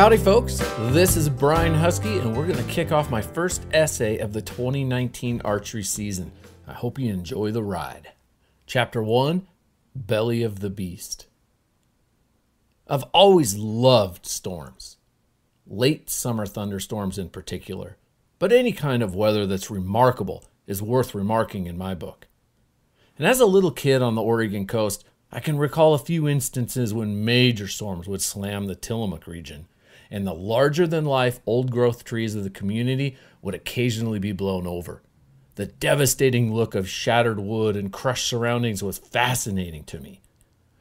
Howdy, folks. This is Brian Husky, and we're going to kick off my first essay of the 2019 archery season. I hope you enjoy the ride. Chapter 1 Belly of the Beast. I've always loved storms, late summer thunderstorms in particular, but any kind of weather that's remarkable is worth remarking in my book. And as a little kid on the Oregon coast, I can recall a few instances when major storms would slam the Tillamook region, and the larger than life old growth trees of the community would occasionally be blown over. The devastating look of shattered wood and crushed surroundings was fascinating to me.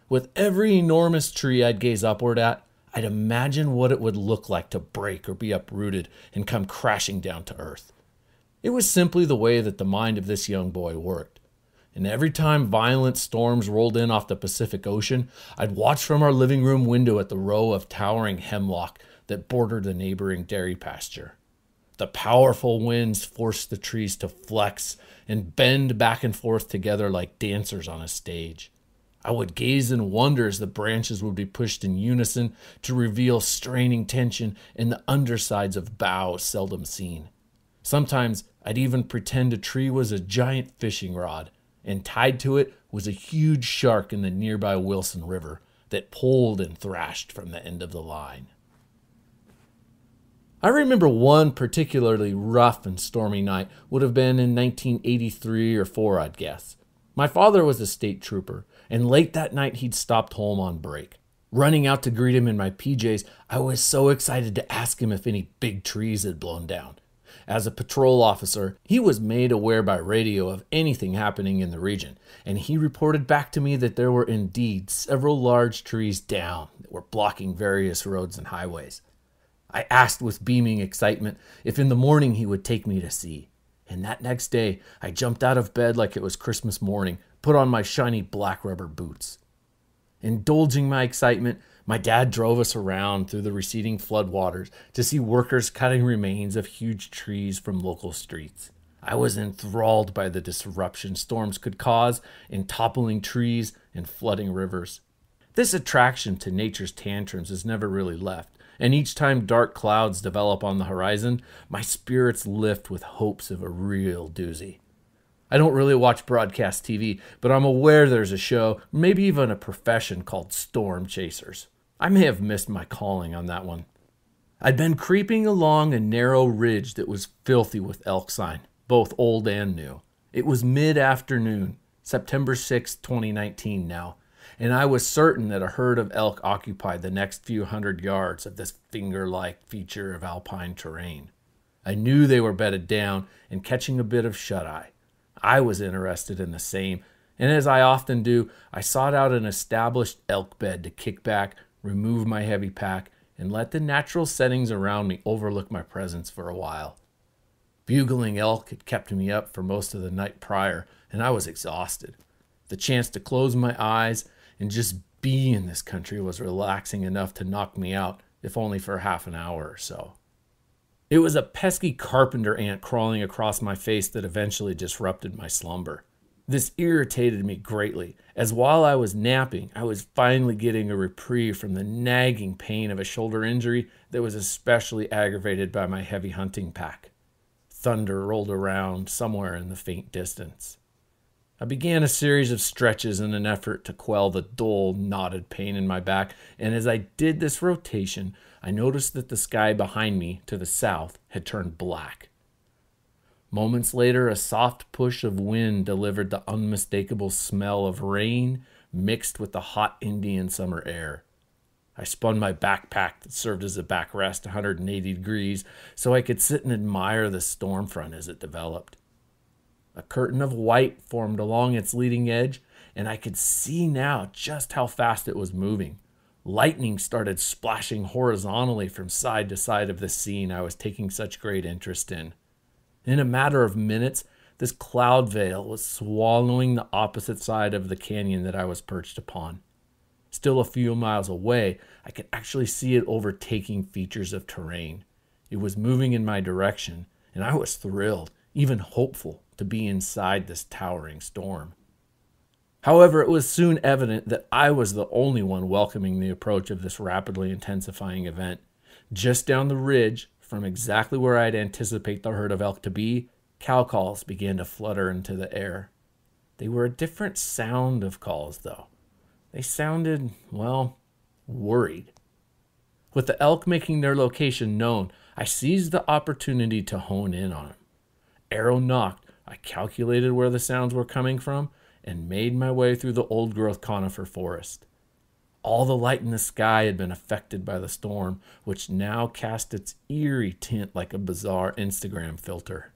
With every enormous tree I'd gaze upward at, I'd imagine what it would look like to break or be uprooted and come crashing down to earth. It was simply the way that the mind of this young boy worked. And every time violent storms rolled in off the Pacific Ocean, I'd watch from our living room window at the row of towering hemlock that bordered the neighboring dairy pasture. The powerful winds forced the trees to flex and bend back and forth together like dancers on a stage. I would gaze in wonder as the branches would be pushed in unison to reveal straining tension in the undersides of boughs seldom seen. Sometimes I'd even pretend a tree was a giant fishing rod, and tied to it was a huge shark in the nearby Wilson River that pulled and thrashed from the end of the line. I remember one particularly rough and stormy night would have been in 1983 or 4, I'd guess. My father was a state trooper, and late that night he'd stopped home on break. Running out to greet him in my PJs, I was so excited to ask him if any big trees had blown down. As a patrol officer, he was made aware by radio of anything happening in the region, and he reported back to me that there were indeed several large trees down that were blocking various roads and highways. I asked with beaming excitement if in the morning he would take me to see. And that next day, I jumped out of bed like it was Christmas morning, put on my shiny black rubber boots. Indulging my excitement, my dad drove us around through the receding floodwaters to see workers cutting remains of huge trees from local streets. I was enthralled by the disruption storms could cause in toppling trees and flooding rivers. This attraction to nature's tantrums is never really left, and each time dark clouds develop on the horizon, my spirits lift with hopes of a real doozy. I don't really watch broadcast TV, but I'm aware there's a show, maybe even a profession called storm chasers. I may have missed my calling on that one. I'd been creeping along a narrow ridge that was filthy with elk sign, both old and new. It was mid afternoon, September 6, 2019 now, and I was certain that a herd of elk occupied the next few hundred yards of this finger like feature of alpine terrain. I knew they were bedded down and catching a bit of shut eye. I was interested in the same, and as I often do, I sought out an established elk bed to kick back, remove my heavy pack, and let the natural settings around me overlook my presence for a while. Bugling elk had kept me up for most of the night prior, and I was exhausted. The chance to close my eyes and just be in this country was relaxing enough to knock me out, if only for half an hour or so. It was a pesky carpenter ant crawling across my face that eventually disrupted my slumber. This irritated me greatly, as while I was napping, I was finally getting a reprieve from the nagging pain of a shoulder injury that was especially aggravated by my heavy hunting pack. Thunder rolled around somewhere in the faint distance. I began a series of stretches in an effort to quell the dull, knotted pain in my back, and as I did this rotation, I noticed that the sky behind me to the south had turned black. Moments later, a soft push of wind delivered the unmistakable smell of rain mixed with the hot Indian summer air. I spun my backpack that served as a backrest 180 degrees so I could sit and admire the storm front as it developed. A curtain of white formed along its leading edge, and I could see now just how fast it was moving. Lightning started splashing horizontally from side to side of the scene I was taking such great interest in. In a matter of minutes, this cloud veil was swallowing the opposite side of the canyon that I was perched upon. Still a few miles away, I could actually see it overtaking features of terrain. It was moving in my direction, and I was thrilled, even hopeful to be inside this towering storm. However, it was soon evident that I was the only one welcoming the approach of this rapidly intensifying event. Just down the ridge, from exactly where I'd anticipate the herd of elk to be, cow calls began to flutter into the air. They were a different sound of calls, though. They sounded, well, worried. With the elk making their location known, I seized the opportunity to hone in on them. Arrow nocked, I calculated where the sounds were coming from and made my way through the old growth conifer forest. All the light in the sky had been affected by the storm, which now cast its eerie tint like a bizarre Instagram filter.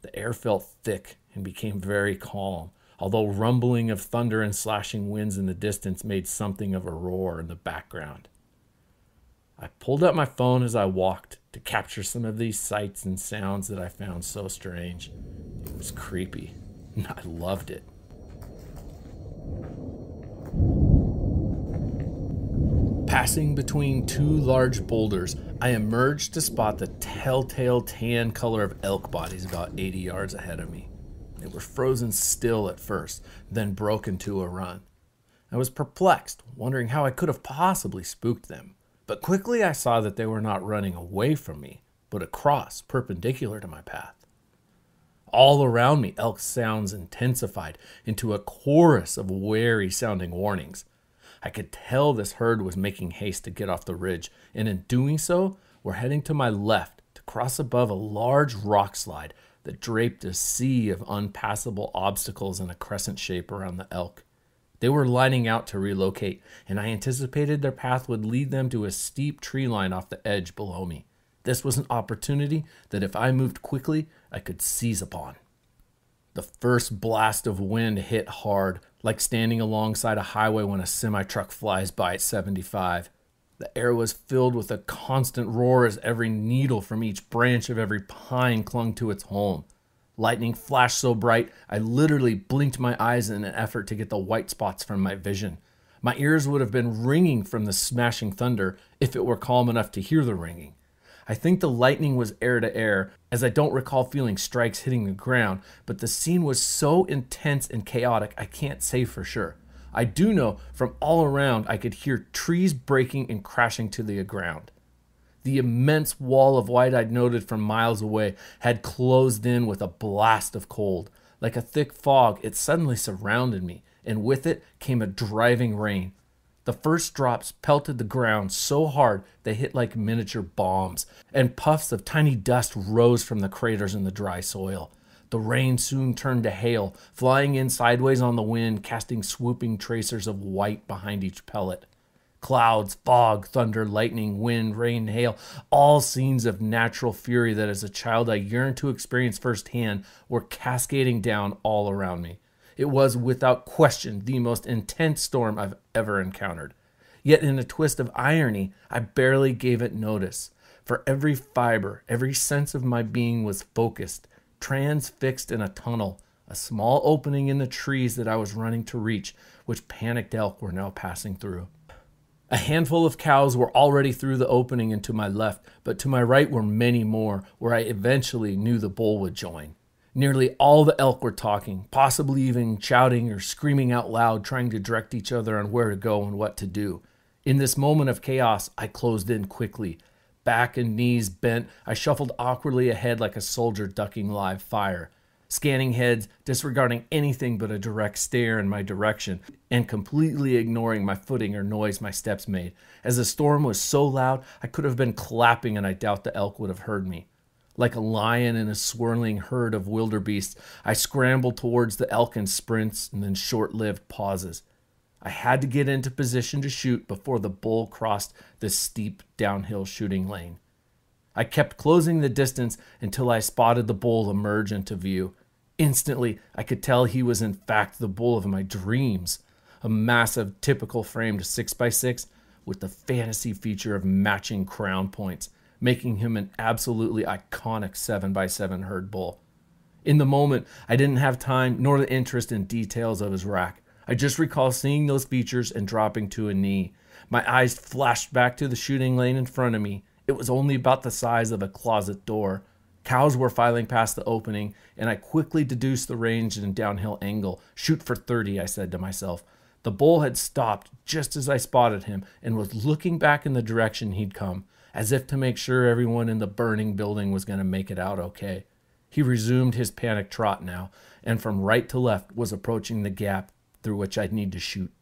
The air felt thick and became very calm, although rumbling of thunder and slashing winds in the distance made something of a roar in the background. I pulled up my phone as I walked to capture some of these sights and sounds that I found so strange. It was creepy, and I loved it. Passing between two large boulders, I emerged to spot the telltale tan color of elk bodies about 80 yards ahead of me. They were frozen still at first, then broke into a run. I was perplexed, wondering how I could have possibly spooked them. But quickly I saw that they were not running away from me, but across, perpendicular to my path. All around me, elk sounds intensified into a chorus of wary sounding warnings. I could tell this herd was making haste to get off the ridge, and in doing so, were heading to my left to cross above a large rock slide that draped a sea of unpassable obstacles in a crescent shape around the elk. They were lining out to relocate, and I anticipated their path would lead them to a steep tree line off the edge below me. This was an opportunity that if I moved quickly, I could seize upon. The first blast of wind hit hard, like standing alongside a highway when a semi truck flies by at 75. The air was filled with a constant roar as every needle from each branch of every pine clung to its home. Lightning flashed so bright, I literally blinked my eyes in an effort to get the white spots from my vision. My ears would have been ringing from the smashing thunder if it were calm enough to hear the ringing. I think the lightning was air to air, as I don't recall feeling strikes hitting the ground, but the scene was so intense and chaotic I can't say for sure. I do know from all around I could hear trees breaking and crashing to the ground. The immense wall of white I'd noted from miles away had closed in with a blast of cold. Like a thick fog, it suddenly surrounded me, and with it came a driving rain. The first drops pelted the ground so hard they hit like miniature bombs, and puffs of tiny dust rose from the craters in the dry soil. The rain soon turned to hail, flying in sideways on the wind, casting swooping tracers of white behind each pellet. Clouds, fog, thunder, lightning, wind, rain, hail, all scenes of natural fury that as a child I yearned to experience firsthand were cascading down all around me. It was without question the most intense storm I've ever encountered. Yet, in a twist of irony, I barely gave it notice. For every fiber, every sense of my being was focused, transfixed in a tunnel, a small opening in the trees that I was running to reach, which panicked elk were now passing through. A handful of cows were already through the opening and to my left, but to my right were many more, where I eventually knew the bull would join. Nearly all the elk were talking, possibly even shouting or screaming out loud, trying to direct each other on where to go and what to do. In this moment of chaos, I closed in quickly. Back and knees bent, I shuffled awkwardly ahead like a soldier ducking live fire scanning heads, disregarding anything but a direct stare in my direction, and completely ignoring my footing or noise my steps made. As the storm was so loud, I could have been clapping and I doubt the elk would have heard me. Like a lion in a swirling herd of wildebeests, I scrambled towards the elk in sprints and then short lived pauses. I had to get into position to shoot before the bull crossed the steep downhill shooting lane. I kept closing the distance until I spotted the bull emerge into view. Instantly, I could tell he was in fact the bull of my dreams. A massive, typical framed 6x6 with the fantasy feature of matching crown points, making him an absolutely iconic 7x7 herd bull. In the moment, I didn't have time nor the interest in details of his rack. I just recall seeing those features and dropping to a knee. My eyes flashed back to the shooting lane in front of me, it was only about the size of a closet door. Cows were filing past the opening, and I quickly deduced the range and downhill angle. Shoot for 30, I said to myself. The bull had stopped just as I spotted him and was looking back in the direction he'd come. as if to make sure everyone in the burning building was going to make it out okay. He resumed his panic trot now, and from right to left was approaching the gap through which I'd need to shoot.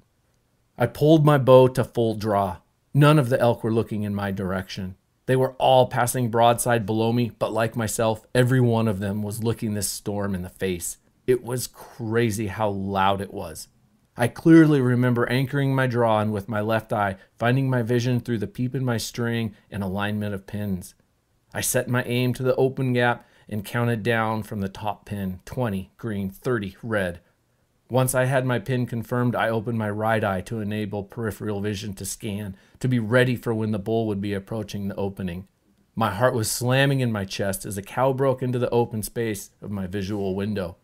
I pulled my bow to full draw. None of the elk were looking in my direction. They were all passing broadside below me, but like myself, every one of them was looking this storm in the face. It was crazy how loud it was. I clearly remember anchoring my draw and with my left eye, finding my vision through the peep in my string and alignment of pins. I set my aim to the open gap and counted down from the top pin 20, green, 30, red. Once I had my pin confirmed, I opened my right eye to enable peripheral vision to scan, to be ready for when the bull would be approaching the opening. My heart was slamming in my chest as a cow broke into the open space of my visual window.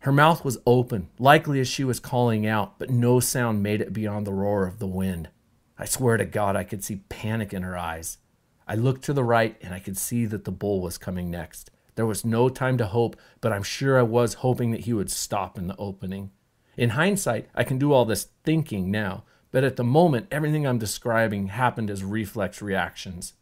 Her mouth was open, likely as she was calling out, but no sound made it beyond the roar of the wind. I swear to God, I could see panic in her eyes. I looked to the right and I could see that the bull was coming next. There was no time to hope, but I'm sure I was hoping that he would stop in the opening. In hindsight, I can do all this thinking now, but at the moment, everything I'm describing happened as reflex reactions.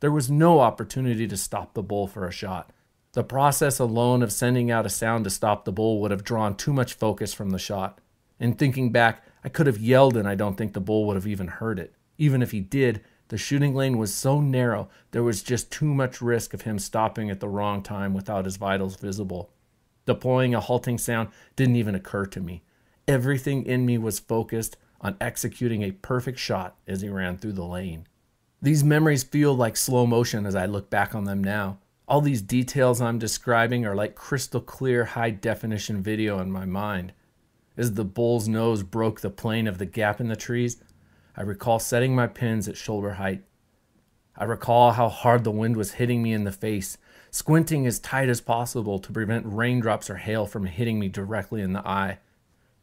There was no opportunity to stop the bull for a shot. The process alone of sending out a sound to stop the bull would have drawn too much focus from the shot. In thinking back, I could have yelled and I don't think the bull would have even heard it. Even if he did, the shooting lane was so narrow, there was just too much risk of him stopping at the wrong time without his vitals visible. Deploying a halting sound didn't even occur to me. Everything in me was focused on executing a perfect shot as he ran through the lane. These memories feel like slow motion as I look back on them now. All these details I'm describing are like crystal clear, high definition video in my mind. As the bull's nose broke the plane of the gap in the trees, I recall setting my pins at shoulder height. I recall how hard the wind was hitting me in the face, squinting as tight as possible to prevent raindrops or hail from hitting me directly in the eye.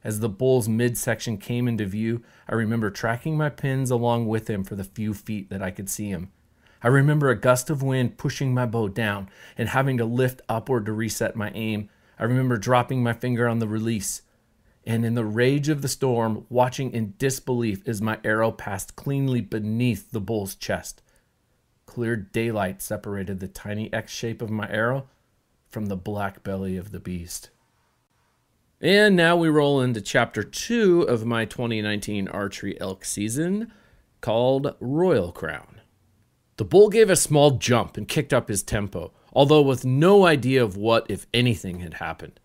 As the bull's midsection came into view, I remember tracking my pins along with him for the few feet that I could see him. I remember a gust of wind pushing my bow down and having to lift upward to reset my aim. I remember dropping my finger on the release, and in the rage of the storm, watching in disbelief as my arrow passed cleanly beneath the bull's chest. Clear daylight separated the tiny X shape of my arrow from the black belly of the beast. And now we roll into chapter two of my 2019 archery elk season called Royal Crown. The bull gave a small jump and kicked up his tempo, although with no idea of what, if anything, had happened.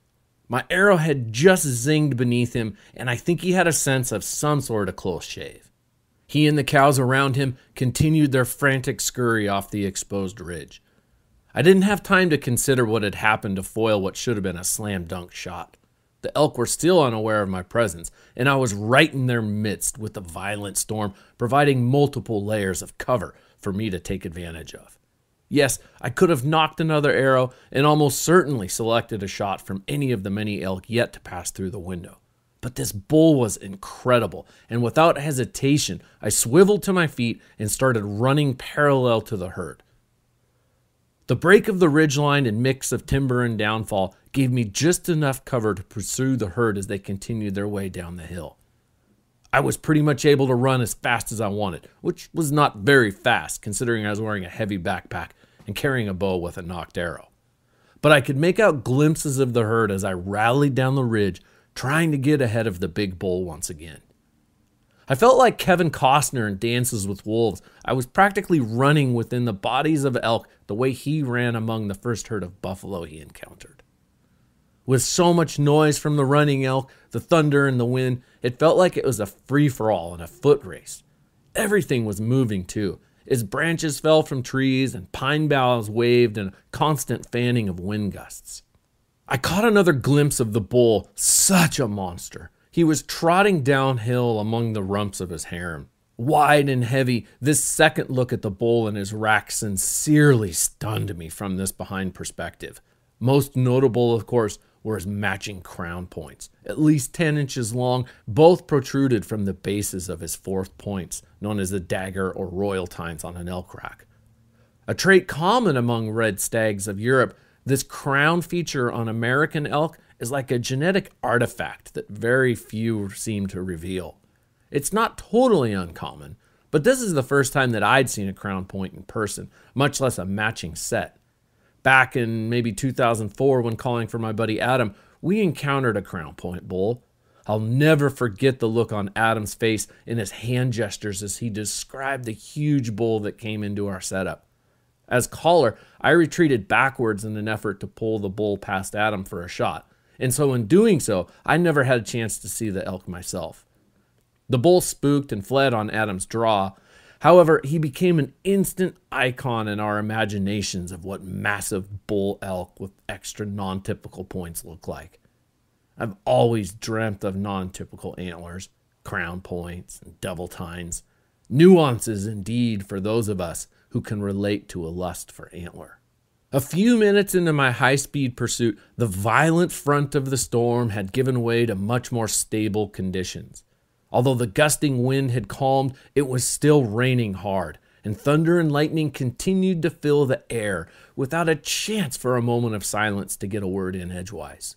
My arrow had just zinged beneath him, and I think he had a sense of some sort of close shave. He and the cows around him continued their frantic scurry off the exposed ridge. I didn't have time to consider what had happened to foil what should have been a slam dunk shot. The elk were still unaware of my presence, and I was right in their midst with the violent storm, providing multiple layers of cover for me to take advantage of. Yes, I could have nocked another arrow and almost certainly selected a shot from any of the many elk yet to pass through the window. But this bull was incredible, and without hesitation, I swiveled to my feet and started running parallel to the herd. The break of the ridgeline and mix of timber and downfall gave me just enough cover to pursue the herd as they continued their way down the hill. I was pretty much able to run as fast as I wanted, which was not very fast considering I was wearing a heavy backpack and carrying a bow with a nocked arrow. But I could make out glimpses of the herd as I rallied down the ridge, trying to get ahead of the big bull once again. I felt like Kevin Costner in Dances with Wolves. I was practically running within the bodies of elk the way he ran among the first herd of buffalo he encountered. With so much noise from the running elk, the thunder, and the wind, it felt like it was a free for all and a foot race. Everything was moving too, as branches fell from trees and pine boughs waved in a constant fanning of wind gusts. I caught another glimpse of the bull, such a monster. He was trotting downhill among the rumps of his harem. Wide and heavy, this second look at the bull and his rack sincerely stunned me from this behind perspective. Most notable, of course, were his matching crown points, at least 10 inches long, both protruded from the bases of his fourth points, known as the dagger or royal tines on an elk rack. A trait common among red stags of Europe, this crown feature on American elk is like a genetic artifact that very few seem to reveal. It's not totally uncommon, But this is the first time that I'd seen a crown point in person, much less a matching set. Back in maybe 2004, when calling for my buddy Adam, we encountered a crown point bull. I'll never forget the look on Adam's face and his hand gestures as he described the huge bull that came into our setup. As caller, I retreated backwards in an effort to pull the bull past Adam for a shot, and so in doing so, I never had a chance to see the elk myself. The bull spooked and fled on Adam's draw. However, he became an instant icon in our imaginations of what massive bull elk with extra non typical points look like. I've always dreamt of non typical antlers, crown points, and double tines. Nuances indeed for those of us who can relate to a lust for antler. A few minutes into my high speed pursuit, the violent front of the storm had given way to much more stable conditions. Although the gusting wind had calmed, it was still raining hard, and thunder and lightning continued to fill the air without a chance for a moment of silence to get a word in edgewise.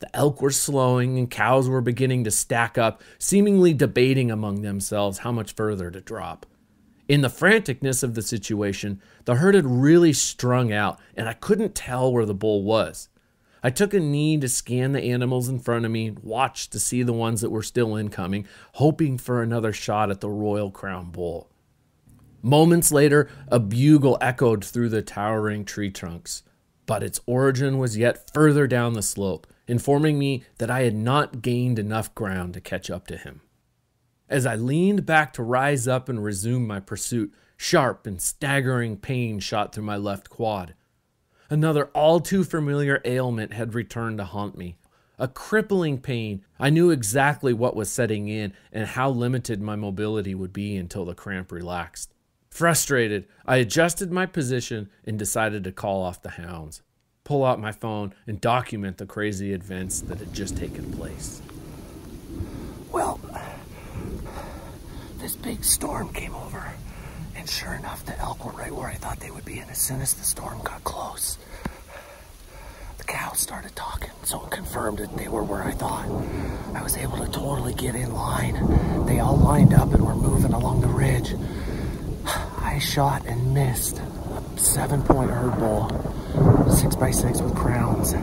The elk were slowing, and cows were beginning to stack up, seemingly debating among themselves how much further to drop. In the franticness of the situation, the herd had really strung out, and I couldn't tell where the bull was. I took a knee to scan the animals in front of me watched to see the ones that were still incoming, hoping for another shot at the Royal Crown Bull. Moments later, a bugle echoed through the towering tree trunks, but its origin was yet further down the slope, informing me that I had not gained enough ground to catch up to him. As I leaned back to rise up and resume my pursuit, sharp and staggering pain shot through my left quad. Another all too familiar ailment had returned to haunt me. A crippling pain. I knew exactly what was setting in and how limited my mobility would be until the cramp relaxed. Frustrated, I adjusted my position and decided to call off the hounds, pull out my phone, and document the crazy events that had just taken place. Well, this big storm came over. And sure enough, the elk were right where I thought they would be. And as soon as the storm got close, the cows started talking. So it confirmed that they were where I thought. I was able to totally get in line. They all lined up and were moving along the ridge. I shot and missed a seven point herd bull, six by six with crowns.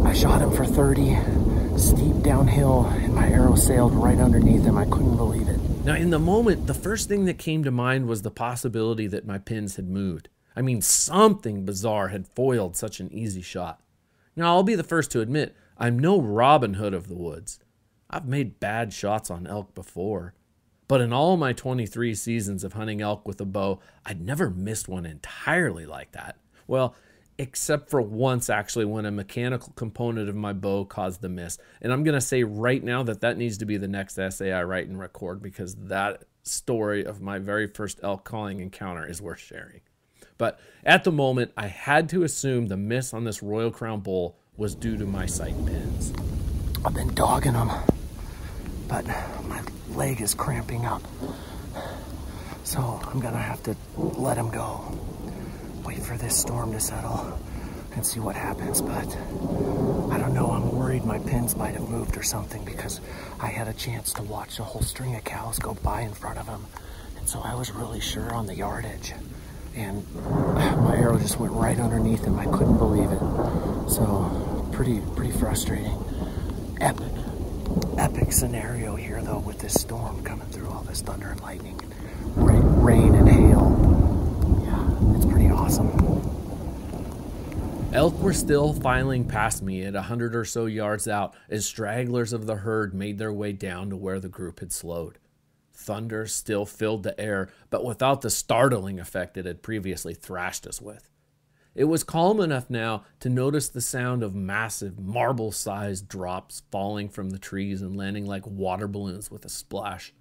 I shot him for 30 steep downhill, and my arrow sailed right underneath him. I couldn't believe it. Now, in the moment, the first thing that came to mind was the possibility that my pins had moved. I mean, something bizarre had foiled such an easy shot. Now, I'll be the first to admit, I'm no Robin Hood of the woods. I've made bad shots on elk before. But in all my 23 seasons of hunting elk with a bow, I'd never missed one entirely like that. Well, except for once actually when a mechanical component of my bow caused the miss. And I'm going to say right now that that needs to be the next essay I write and record because that story of my very first elk calling encounter is worth sharing. But at the moment, I had to assume the miss on this Royal Crown Bull was due to my sight pins. I've been dogging them, but my leg is cramping up. So I'm going to have to let him go wait for this storm to settle and see what happens. But I don't know. I'm worried my pins might have moved or something because I had a chance to watch a whole string of cows go by in front of him. And so I was really sure on the yardage. And my arrow just went right underneath him. I couldn't believe it. So pretty, pretty frustrating. Epic, epic scenario here though with this storm coming through all this thunder and lightning, rain and hail awesome. Elk were still filing past me at a hundred or so yards out as stragglers of the herd made their way down to where the group had slowed. Thunder still filled the air, but without the startling effect it had previously thrashed us with. It was calm enough now to notice the sound of massive, marble sized drops falling from the trees and landing like water balloons with a splash.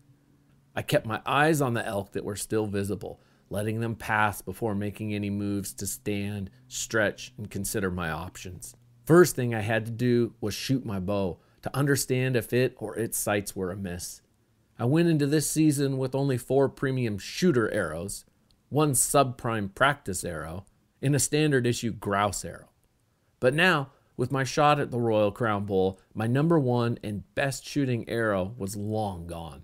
I kept my eyes on the elk that were still visible, letting them pass before making any moves to stand, stretch, and consider my options. First thing I had to do was shoot my bow to understand if it or its sights were amiss. I went into this season with only four premium shooter arrows, one subprime practice arrow, and a standard issue grouse arrow. But now, with my shot at the Royal Crown Bull, my number one and best shooting arrow was long gone.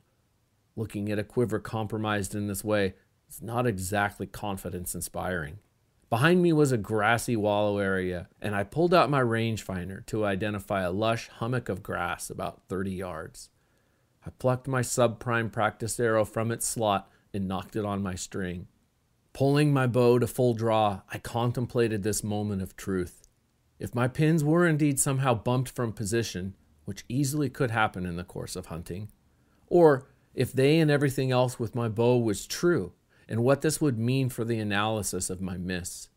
Looking at a quiver compromised in this way is not exactly confidence inspiring. Behind me was a grassy wallow area, and I pulled out my rangefinder to identify a lush hummock of grass about 30 yards. I plucked my subprime practice arrow from its slot and nocked it on my string. Pulling my bow to full draw, I contemplated this moment of truth. If my pins were indeed somehow bumped from position, which easily could happen in the course of hunting, or if they and everything else with my bow was true, and what this would mean for the analysis of my miss.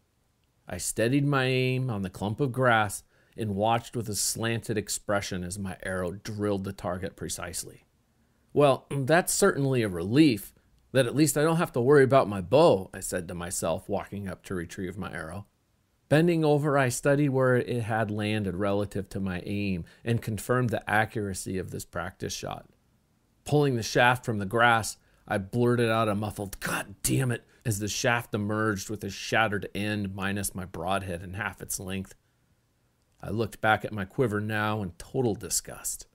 I steadied my aim on the clump of grass and watched with a slanted expression as my arrow drilled the target precisely. Well, that's certainly a relief that at least I don't have to worry about my bow, I said to myself, walking up to retrieve my arrow. Bending over, I studied where it had landed relative to my aim and confirmed the accuracy of this practice shot. Pulling the shaft from the grass, I blurted out a muffled, God damn it, as the shaft emerged with a shattered end minus my broadhead and half its length. I looked back at my quiver now in total disgust.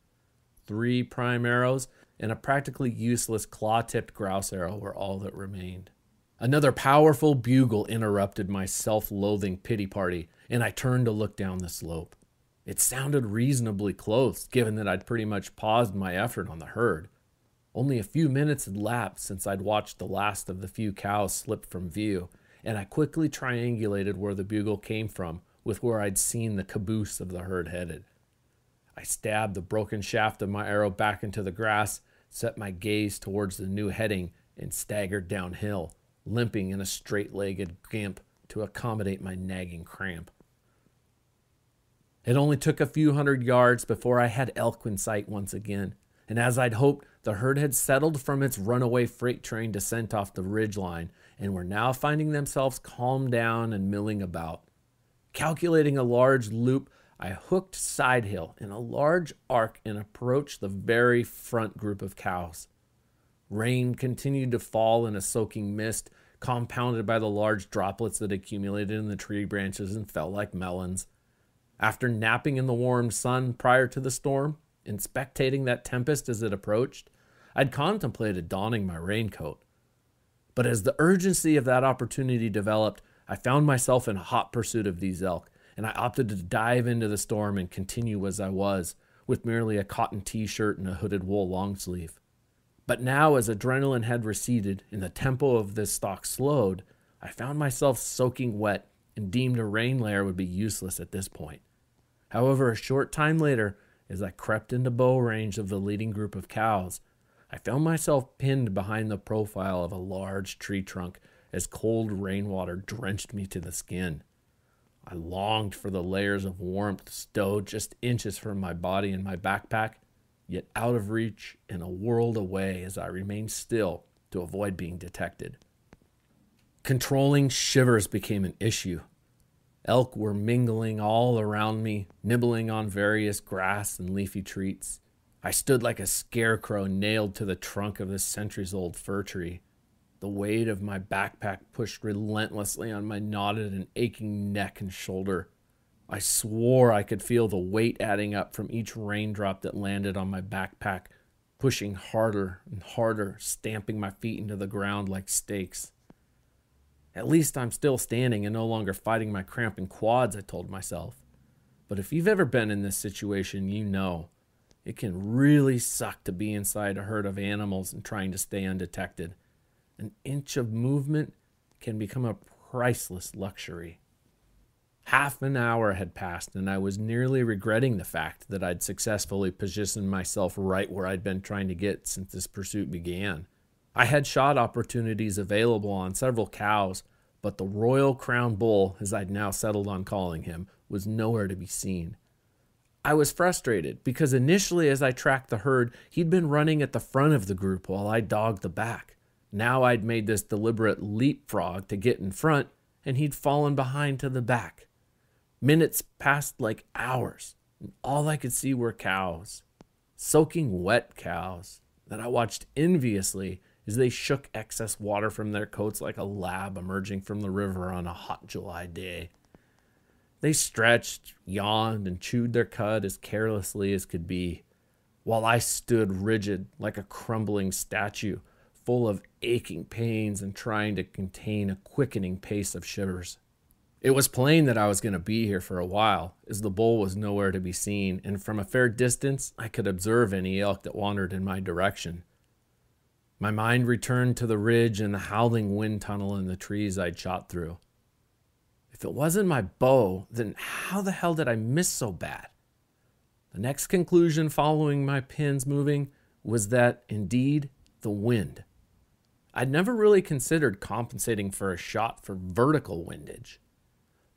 Three prime arrows and a practically useless claw tipped grouse arrow were all that remained. Another powerful bugle interrupted my self loathing pity party, and I turned to look down the slope. It sounded reasonably close, given that I'd pretty much paused my effort on the herd. Only a few minutes had lapsed since I'd watched the last of the few cows slip from view, and I quickly triangulated where the bugle came from with where I'd seen the caboose of the herd headed. I stabbed the broken shaft of my arrow back into the grass, set my gaze towards the new heading, and staggered downhill, limping in a straight legged gimp to accommodate my nagging cramp. It only took a few hundred yards before I had elk in sight once again, and as I'd hoped, the herd had settled from its runaway freight train descent off the ridge line and were now finding themselves calmed down and milling about. Calculating a large loop, I hooked side hill in a large arc and approached the very front group of cows. Rain continued to fall in a soaking mist, compounded by the large droplets that accumulated in the tree branches and fell like melons. After napping in the warm sun prior to the storm, and spectating that tempest as it approached, I'd contemplated donning my raincoat. But as the urgency of that opportunity developed, I found myself in hot pursuit of these elk, and I opted to dive into the storm and continue as I was, with merely a cotton t shirt and a hooded wool long sleeve. But now, as adrenaline had receded and the tempo of this stalk slowed, I found myself soaking wet and deemed a rain layer would be useless at this point. However, a short time later, as I crept into bow range of the leading group of cows, I found myself pinned behind the profile of a large tree trunk as cold rainwater drenched me to the skin. I longed for the layers of warmth stowed just inches from my body and my backpack, yet out of reach and a world away as I remained still to avoid being detected. Controlling shivers became an issue. Elk were mingling all around me, nibbling on various grass and leafy treats. I stood like a scarecrow nailed to the trunk of this centuries old fir tree. The weight of my backpack pushed relentlessly on my knotted and aching neck and shoulder. I swore I could feel the weight adding up from each raindrop that landed on my backpack, pushing harder and harder, stamping my feet into the ground like stakes. At least I'm still standing and no longer fighting my cramping quads, I told myself. But if you've ever been in this situation, you know. It can really suck to be inside a herd of animals and trying to stay undetected. An inch of movement can become a priceless luxury. Half an hour had passed, and I was nearly regretting the fact that I'd successfully positioned myself right where I'd been trying to get since this pursuit began. I had shot opportunities available on several cows, but the Royal Crown Bull, as I'd now settled on calling him, was nowhere to be seen. I was frustrated because initially, as I tracked the herd, he'd been running at the front of the group while I dogged the back. Now I'd made this deliberate leapfrog to get in front, and he'd fallen behind to the back. Minutes passed like hours, and all I could see were cows, soaking wet cows that I watched enviously as they shook excess water from their coats like a lab emerging from the river on a hot July day. They stretched, yawned, and chewed their cud as carelessly as could be. while I stood rigid like a crumbling statue, full of aching pains and trying to contain a quickening pace of shivers. It was plain that I was going to be here for a while, as the bull was nowhere to be seen, and from a fair distance I could observe any elk that wandered in my direction. My mind returned to the ridge and the howling wind tunnel in the trees I'd shot through. If it wasn't my bow, then how the hell did I miss so bad? The next conclusion following my pins moving was that, indeed, the wind. I'd never really considered compensating for a shot for vertical windage.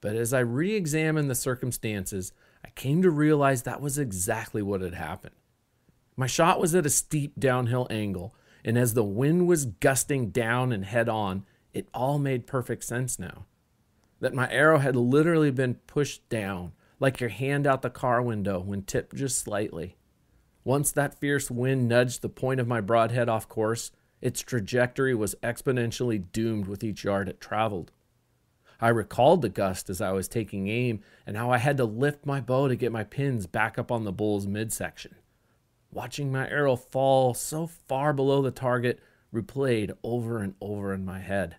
But as I re examined the circumstances, I came to realize that was exactly what had happened. My shot was at a steep downhill angle, and as the wind was gusting down and head on, it all made perfect sense now. That my arrow had literally been pushed down, like your hand out the car window when tipped just slightly. Once that fierce wind nudged the point of my broadhead off course, its trajectory was exponentially doomed with each yard it traveled. I recalled the gust as I was taking aim and how I had to lift my bow to get my pins back up on the bull's midsection. Watching my arrow fall so far below the target replayed over and over in my head.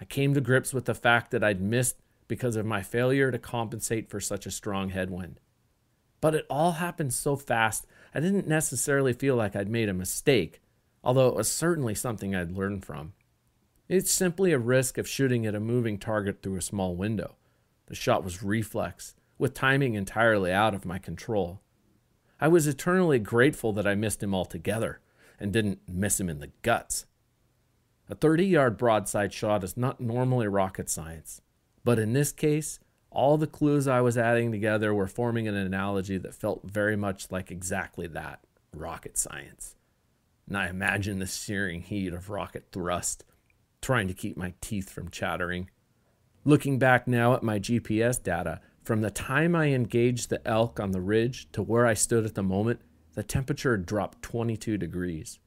I came to grips with the fact that I'd missed because of my failure to compensate for such a strong headwind. But it all happened so fast, I didn't necessarily feel like I'd made a mistake, although it was certainly something I'd learned from. It's simply a risk of shooting at a moving target through a small window. The shot was reflex, with timing entirely out of my control. I was eternally grateful that I missed him altogether and didn't miss him in the guts. A 30 yard broadside shot is not normally rocket science, but in this case, all the clues I was adding together were forming an analogy that felt very much like exactly that rocket science. And I imagine the searing heat of rocket thrust trying to keep my teeth from chattering. Looking back now at my GPS data, from the time I engaged the elk on the ridge to where I stood at the moment, the temperature had dropped 22 degrees.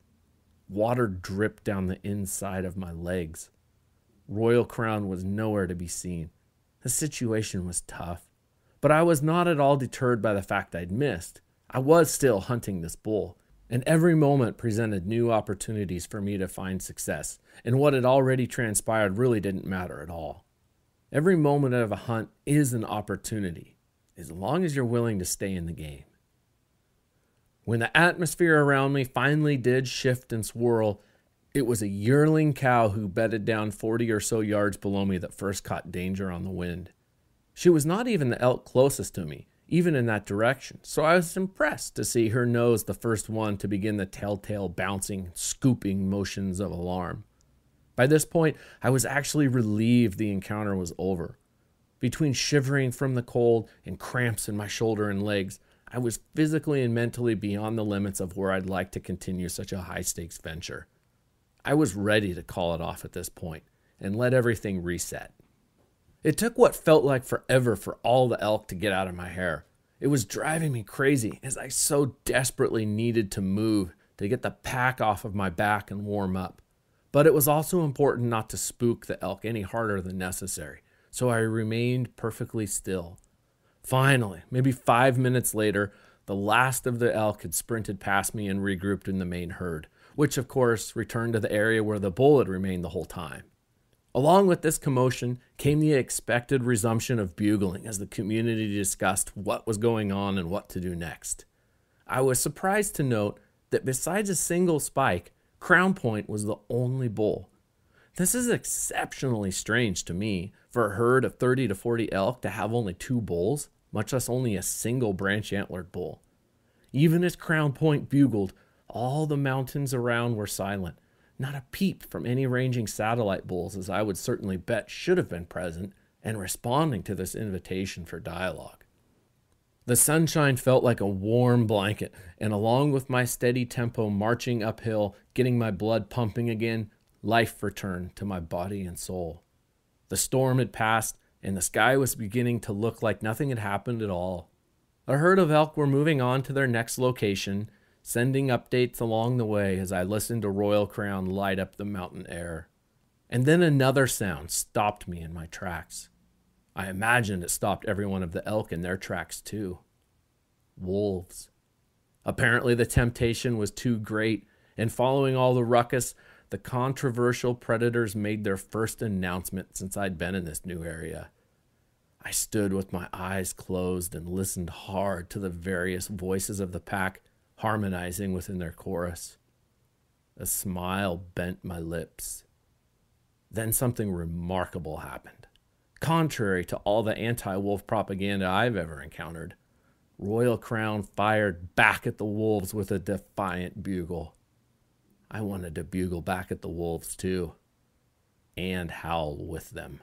Water dripped down the inside of my legs. Royal Crown was nowhere to be seen. The situation was tough, but I was not at all deterred by the fact I'd missed. I was still hunting this bull, and every moment presented new opportunities for me to find success, and what had already transpired really didn't matter at all. Every moment of a hunt is an opportunity, as long as you're willing to stay in the game. When the atmosphere around me finally did shift and swirl, it was a yearling cow who bedded down 40 or so yards below me that first caught danger on the wind. She was not even the elk closest to me, even in that direction. So I was impressed to see her nose the first one to begin the telltale bouncing, scooping motions of alarm. By this point, I was actually relieved the encounter was over. Between shivering from the cold and cramps in my shoulder and legs, I was physically and mentally beyond the limits of where I'd like to continue such a high stakes venture. I was ready to call it off at this point and let everything reset. It took what felt like forever for all the elk to get out of my hair. It was driving me crazy as I so desperately needed to move to get the pack off of my back and warm up. But it was also important not to spook the elk any harder than necessary, so I remained perfectly still. Finally, maybe five minutes later, the last of the elk had sprinted past me and regrouped in the main herd, which of course returned to the area where the bull had remained the whole time. Along with this commotion came the expected resumption of bugling as the community discussed what was going on and what to do next. I was surprised to note that besides a single spike, Crown Point was the only bull. This is exceptionally strange to me for a herd of 30 to 40 elk to have only two bulls, much less only a single branch antlered bull. Even as Crown Point bugled, all the mountains around were silent, not a peep from any ranging satellite bulls, as I would certainly bet should have been present and responding to this invitation for dialogue. The sunshine felt like a warm blanket, and along with my steady tempo marching uphill, getting my blood pumping again, life returned to my body and soul. The storm had passed, and the sky was beginning to look like nothing had happened at all. A herd of elk were moving on to their next location, sending updates along the way as I listened to Royal Crown light up the mountain air. And then another sound stopped me in my tracks. I imagined it stopped every one of the elk in their tracks too. Wolves. Apparently, the temptation was too great, and following all the ruckus, the controversial predators made their first announcement since I'd been in this new area. I stood with my eyes closed and listened hard to the various voices of the pack harmonizing within their chorus. A smile bent my lips. Then something remarkable happened. Contrary to all the anti wolf propaganda I've ever encountered, Royal Crown fired back at the wolves with a defiant bugle. I wanted to bugle back at the wolves too, and howl with them.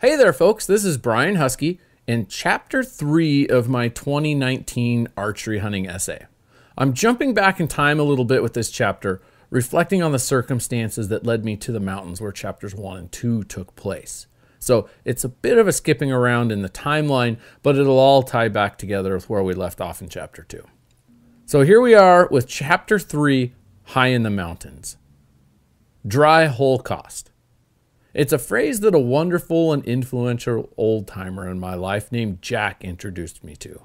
Hey there, folks, this is Brian Husky in chapter three of my 2019 archery hunting essay. I'm jumping back in time a little bit with this chapter, reflecting on the circumstances that led me to the mountains where chapters one and two took place. So it's a bit of a skipping around in the timeline, but it'll all tie back together with where we left off in chapter 2. So here we are with chapter 3 High in the Mountains. Dry hole cost. It's a phrase that a wonderful and influential old timer in my life named Jack introduced me to.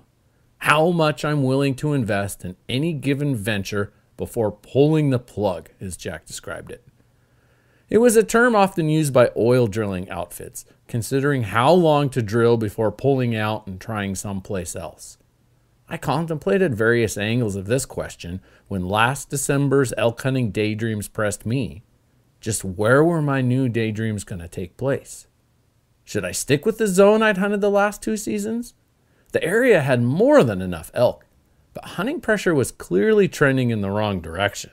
How much I'm willing to invest in any given venture before pulling the plug, as Jack described it. It was a term often used by oil drilling outfits, considering how long to drill before pulling out and trying someplace else. I contemplated various angles of this question when last December's elk hunting daydreams pressed me. Just where were my new daydreams going to take place? Should I stick with the zone I'd hunted the last two seasons? The area had more than enough elk, but hunting pressure was clearly trending in the wrong direction.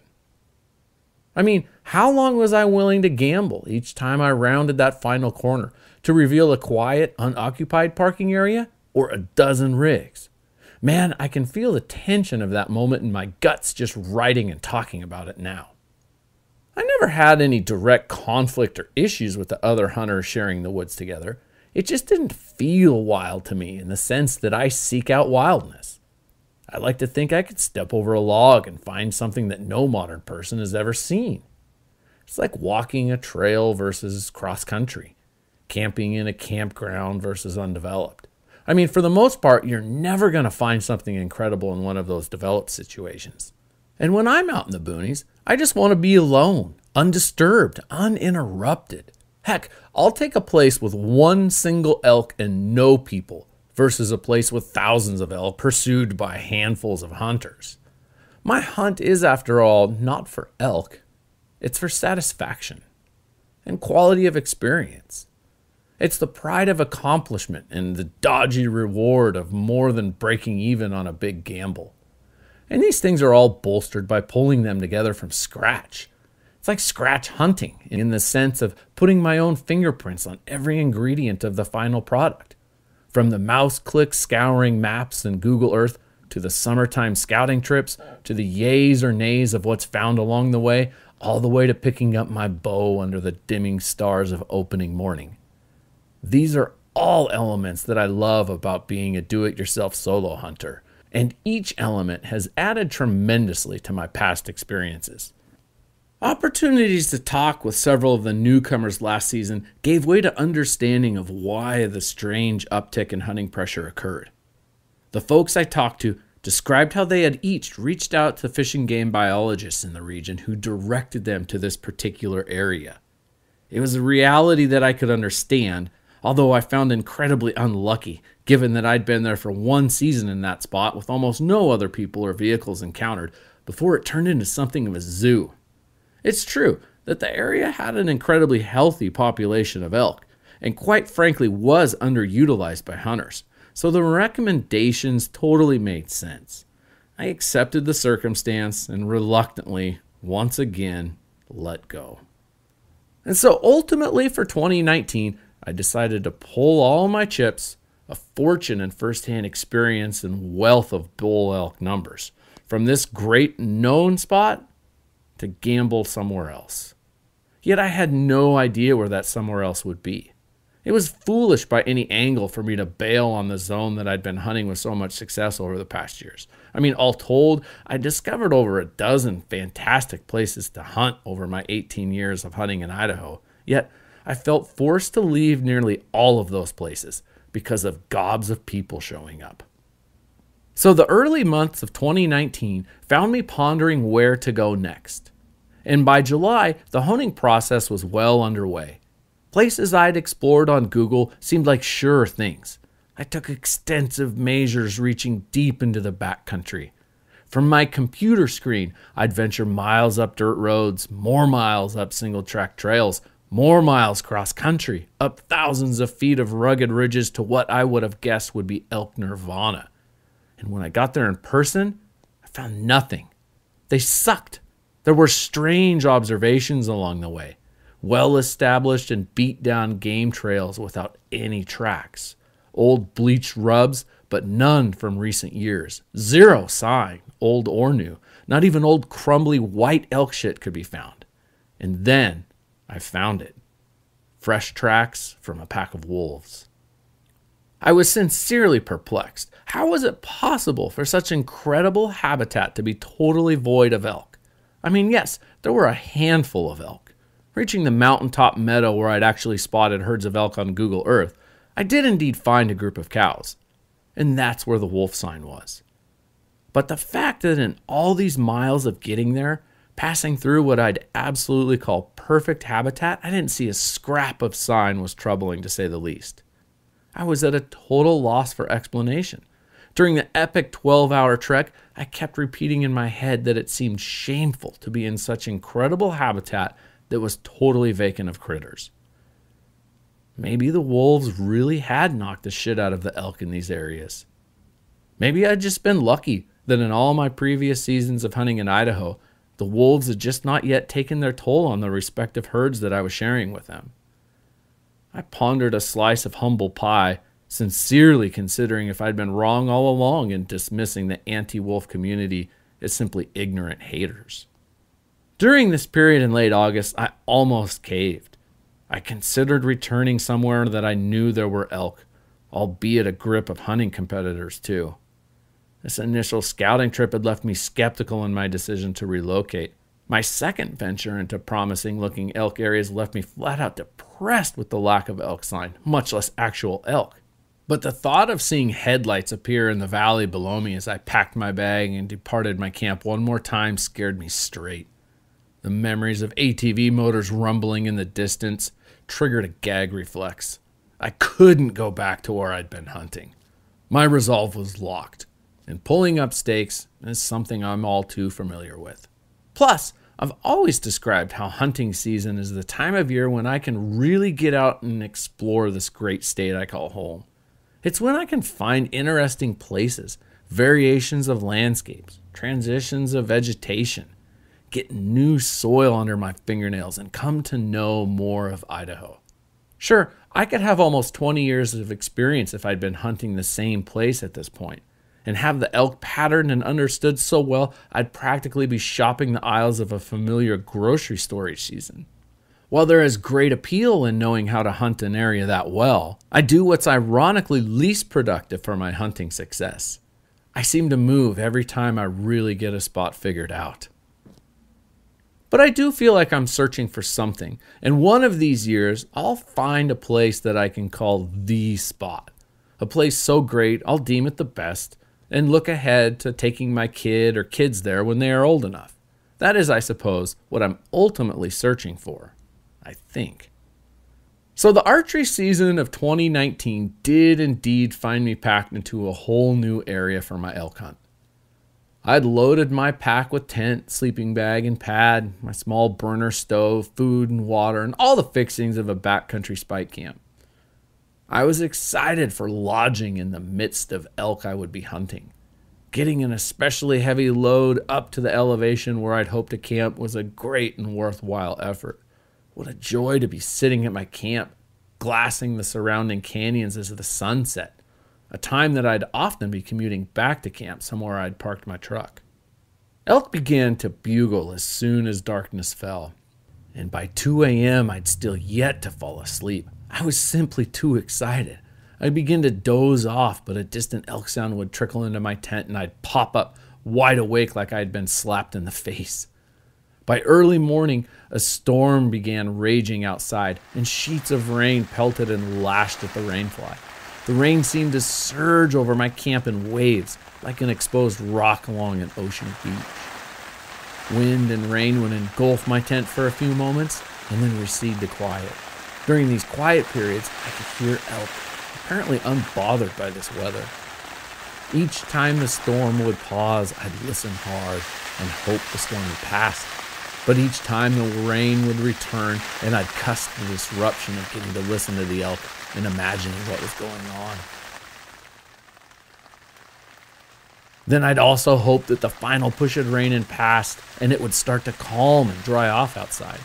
I mean, how long was I willing to gamble each time I rounded that final corner to reveal a quiet, unoccupied parking area or a dozen rigs? Man, I can feel the tension of that moment in my guts just writing and talking about it now. I never had any direct conflict or issues with the other hunters sharing the woods together. It just didn't feel wild to me in the sense that I seek out wildness. I like to think I could step over a log and find something that no modern person has ever seen. It's like walking a trail versus cross country, camping in a campground versus undeveloped. I mean, for the most part, you're never going to find something incredible in one of those developed situations. And when I'm out in the boonies, I just want to be alone, undisturbed, uninterrupted. Heck, I'll take a place with one single elk and no people versus a place with thousands of elk pursued by handfuls of hunters. My hunt is, after all, not for elk, it's for satisfaction and quality of experience. It's the pride of accomplishment and the dodgy reward of more than breaking even on a big gamble. And these things are all bolstered by pulling them together from scratch. It's like scratch hunting in the sense of putting my own fingerprints on every ingredient of the final product. From the mouse click scouring maps and Google Earth to the summertime scouting trips to the yays or nays of what's found along the way, all the way to picking up my bow under the dimming stars of opening morning. These are all elements that I love about being a do it yourself solo hunter, and each element has added tremendously to my past experiences. Opportunities to talk with several of the newcomers last season gave way to understanding of why the strange uptick in hunting pressure occurred. The folks I talked to described how they had each reached out to Fish and Game biologists in the region who directed them to this particular area. It was a reality that I could understand, although I found incredibly unlucky given that I'd been there for one season in that spot with almost no other people or vehicles encountered before it turned into something of a zoo. It's true that the area had an incredibly healthy population of elk, and quite frankly was underutilized by hunters, so the recommendations totally made sense. I accepted the circumstance and reluctantly, once again, let go. And so ultimately for 2019, I decided to pull all my chips, a fortune in firsthand experience and wealth of bull elk numbers, from this great known spot to gamble somewhere else. Yet I had no idea where that somewhere else would be. It was foolish by any angle for me to bail on the zone that I'd been hunting with so much success over the past years. I mean, all told, I discovered over a dozen fantastic places to hunt over my 18 years of hunting in Idaho. Yet I felt forced to leave nearly all of those places because of gobs of people showing up. So the early months of 2019 found me pondering where to go next. And by July, the honing process was well underway. Places I'd explored on Google seemed like sure things. I took extensive measures reaching deep into the backcountry. From my computer screen, I'd venture miles up dirt roads, more miles up single track trails, more miles cross country, up thousands of feet of rugged ridges to what I would have guessed would be elk nirvana. And when I got there in person, I found nothing. They sucked. There were strange observations along the way, well established and beat down game trails without any tracks, old bleached rubs, but none from recent years, zero sign, old or new. Not even old crumbly white elk shit could be found. And then I found it fresh tracks from a pack of wolves. I was sincerely perplexed. How was it possible for such incredible habitat to be totally void of elk? I mean, yes, there were a handful of elk. Reaching the mountaintop meadow where I'd actually spotted herds of elk on Google Earth, I did indeed find a group of cows. And that's where the wolf sign was. But the fact that in all these miles of getting there, passing through what I'd absolutely call perfect habitat, I didn't see a scrap of sign was troubling to say the least. I was at a total loss for explanation. During the epic 12 hour trek, I kept repeating in my head that it seemed shameful to be in such incredible habitat that was totally vacant of critters. Maybe the wolves really had knocked the shit out of the elk in these areas. Maybe I'd just been lucky that in all my previous seasons of hunting in Idaho, the wolves had just not yet taken their toll on the respective herds that I was sharing with them. I pondered a slice of humble pie, sincerely considering if I'd been wrong all along in dismissing the anti wolf community as simply ignorant haters. During this period in late August, I almost caved. I considered returning somewhere that I knew there were elk, albeit a grip of hunting competitors, too. This initial scouting trip had left me skeptical in my decision to relocate. My second venture into promising looking elk areas left me flat out depressed with the lack of elk sign, much less actual elk. But the thought of seeing headlights appear in the valley below me as I packed my bag and departed my camp one more time scared me straight. The memories of ATV motors rumbling in the distance triggered a gag reflex. I couldn't go back to where I'd been hunting. My resolve was locked, and pulling up stakes is something I'm all too familiar with. Plus, I've always described how hunting season is the time of year when I can really get out and explore this great state I call home. It's when I can find interesting places, variations of landscapes, transitions of vegetation, get new soil under my fingernails, and come to know more of Idaho. Sure, I could have almost 20 years of experience if I'd been hunting the same place at this point and have the elk patterned and understood so well, I'd practically be shopping the aisles of a familiar grocery store each season. While there is great appeal in knowing how to hunt an area that well, I do what's ironically least productive for my hunting success. I seem to move every time I really get a spot figured out. But I do feel like I'm searching for something, and one of these years I'll find a place that I can call the spot. A place so great I'll deem it the best, and look ahead to taking my kid or kids there when they are old enough. That is, I suppose, what I'm ultimately searching for. I think. So, the archery season of 2019 did indeed find me packed into a whole new area for my elk hunt. I'd loaded my pack with tent, sleeping bag, and pad, my small burner stove, food and water, and all the fixings of a backcountry spike camp. I was excited for lodging in the midst of elk I would be hunting. Getting an especially heavy load up to the elevation where I'd hoped to camp was a great and worthwhile effort. What a joy to be sitting at my camp, glassing the surrounding canyons as the sun set, a time that I'd often be commuting back to camp somewhere I'd parked my truck. Elk began to bugle as soon as darkness fell, and by 2 a.m. I'd still yet to fall asleep. I was simply too excited. I'd begin to doze off, but a distant elk sound would trickle into my tent and I'd pop up wide awake like I'd been slapped in the face. By early morning, a storm began raging outside, and sheets of rain pelted and lashed at the rainfly. The rain seemed to surge over my camp in waves, like an exposed rock along an ocean beach. Wind and rain would engulf my tent for a few moments and then recede to quiet. During these quiet periods, I could hear elk, apparently unbothered by this weather. Each time the storm would pause, I'd listen hard and hope the storm had passed. But each time the rain would return, and I'd cuss the disruption of getting to listen to the elk and imagining what was going on. Then I'd also hope that the final push of rain had passed and it would start to calm and dry off outside.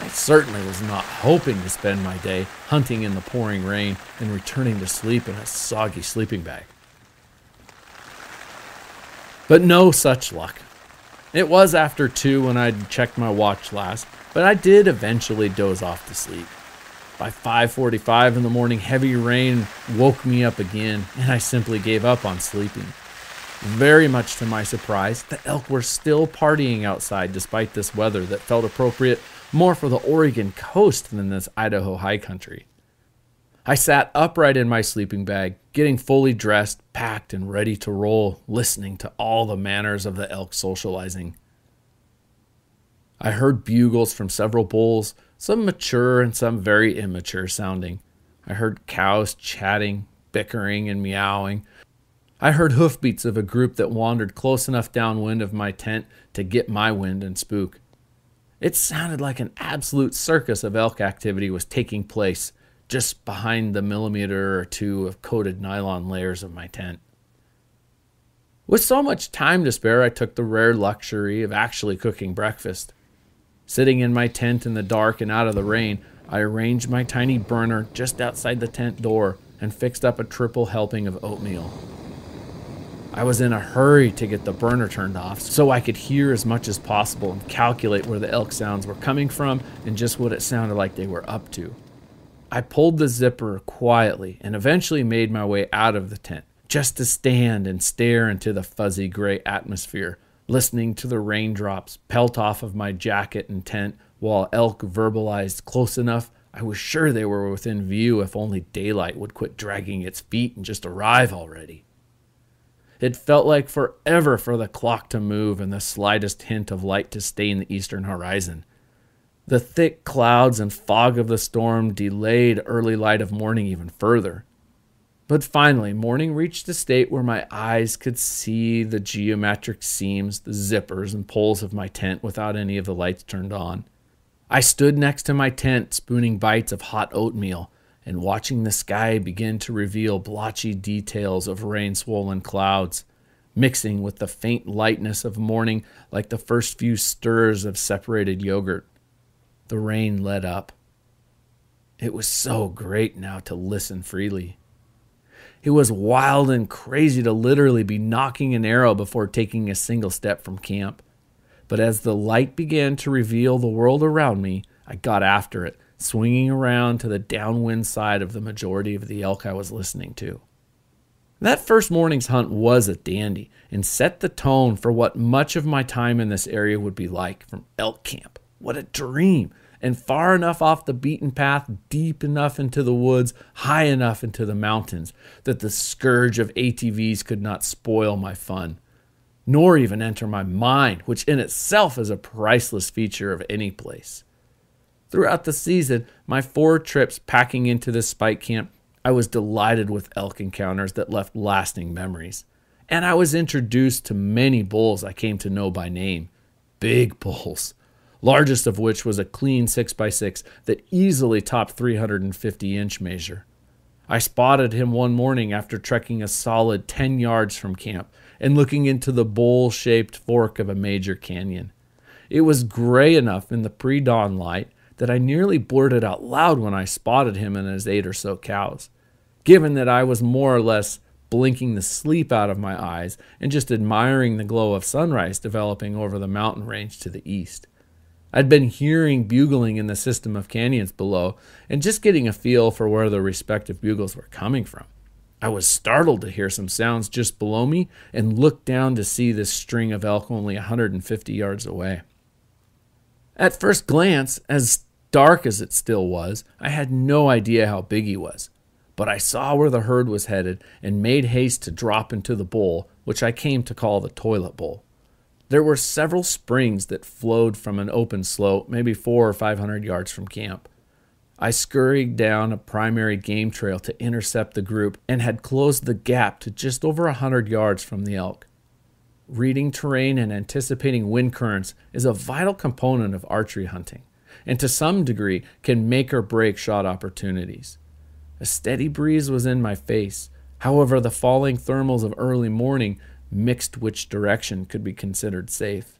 I certainly was not hoping to spend my day hunting in the pouring rain and returning to sleep in a soggy sleeping bag. But no such luck. It was after two when I'd checked my watch last, but I did eventually doze off to sleep. By 5:45 in the morning, heavy rain woke me up again, and I simply gave up on sleeping. Very much to my surprise, the elk were still partying outside despite this weather that felt appropriate more for the Oregon coast than this Idaho high country. I sat upright in my sleeping bag, getting fully dressed, packed, and ready to roll, listening to all the manners of the elk socializing. I heard bugles from several bulls, some mature and some very immature sounding. I heard cows chatting, bickering, and meowing. I heard hoofbeats of a group that wandered close enough downwind of my tent to get my wind and spook. It sounded like an absolute circus of elk activity was taking place just behind the millimeter or two of coated nylon layers of my tent. With so much time to spare, I took the rare luxury of actually cooking breakfast. Sitting in my tent in the dark and out of the rain, I arranged my tiny burner just outside the tent door and fixed up a triple helping of oatmeal. I was in a hurry to get the burner turned off so I could hear as much as possible and calculate where the elk sounds were coming from and just what it sounded like they were up to. I pulled the zipper quietly and eventually made my way out of the tent just to stand and stare into the fuzzy gray atmosphere listening to the raindrops pelt off of my jacket and tent while elk verbalized close enough I was sure they were within view if only daylight would quit dragging its feet and just arrive already. It felt like forever for the clock to move and the slightest hint of light to stain the eastern horizon. The thick clouds and fog of the storm delayed early light of morning even further. But finally, morning reached a state where my eyes could see the geometric seams, the zippers, and poles of my tent without any of the lights turned on. I stood next to my tent, spooning bites of hot oatmeal and watching the sky begin to reveal blotchy details of rain swollen clouds, mixing with the faint lightness of morning like the first few stirs of separated yogurt. The rain let up. It was so great now to listen freely. It was wild and crazy to literally be nocking an arrow before taking a single step from camp. But as the light began to reveal the world around me, I got after it, swinging around to the downwind side of the majority of the elk I was listening to. That first morning's hunt was a dandy and set the tone for what much of my time in this area would be like from elk camp. What a dream! and far enough off the beaten path, deep enough into the woods, high enough into the mountains, that the scourge of ATVs could not spoil my fun, nor even enter my mind, which in itself is a priceless feature of any place. Throughout the season, my four trips packing into this spike camp, I was delighted with elk encounters that left lasting memories. And I was introduced to many bulls I came to know by name. Big bulls largest of which was a clean 6x6 that easily topped 350 inch measure. I spotted him one morning after trekking a solid 10 yards from camp and looking into the bowl shaped fork of a major canyon. It was gray enough in the pre dawn light that I nearly blurted out loud when I spotted him and his eight or so cows. Given that I was more or less blinking the sleep out of my eyes and just admiring the glow of sunrise developing over the mountain range to the east. I'd been hearing bugling in the system of canyons below and just getting a feel for where the respective bugles were coming from. I was startled to hear some sounds just below me and looked down to see this string of elk only 150 yards away. At first glance, as dark as it still was, I had no idea how big he was. but I saw where the herd was headed and made haste to drop into the bowl, which I came to call the toilet bowl. There were several springs that flowed from an open slope, maybe four or five hundred yards from camp. I scurried down a primary game trail to intercept the group and had closed the gap to just over a hundred yards from the elk. Reading terrain and anticipating wind currents is a vital component of archery hunting, and to some degree can make or break shot opportunities. A steady breeze was in my face. However, the falling thermals of early morning mixed which direction could be considered safe.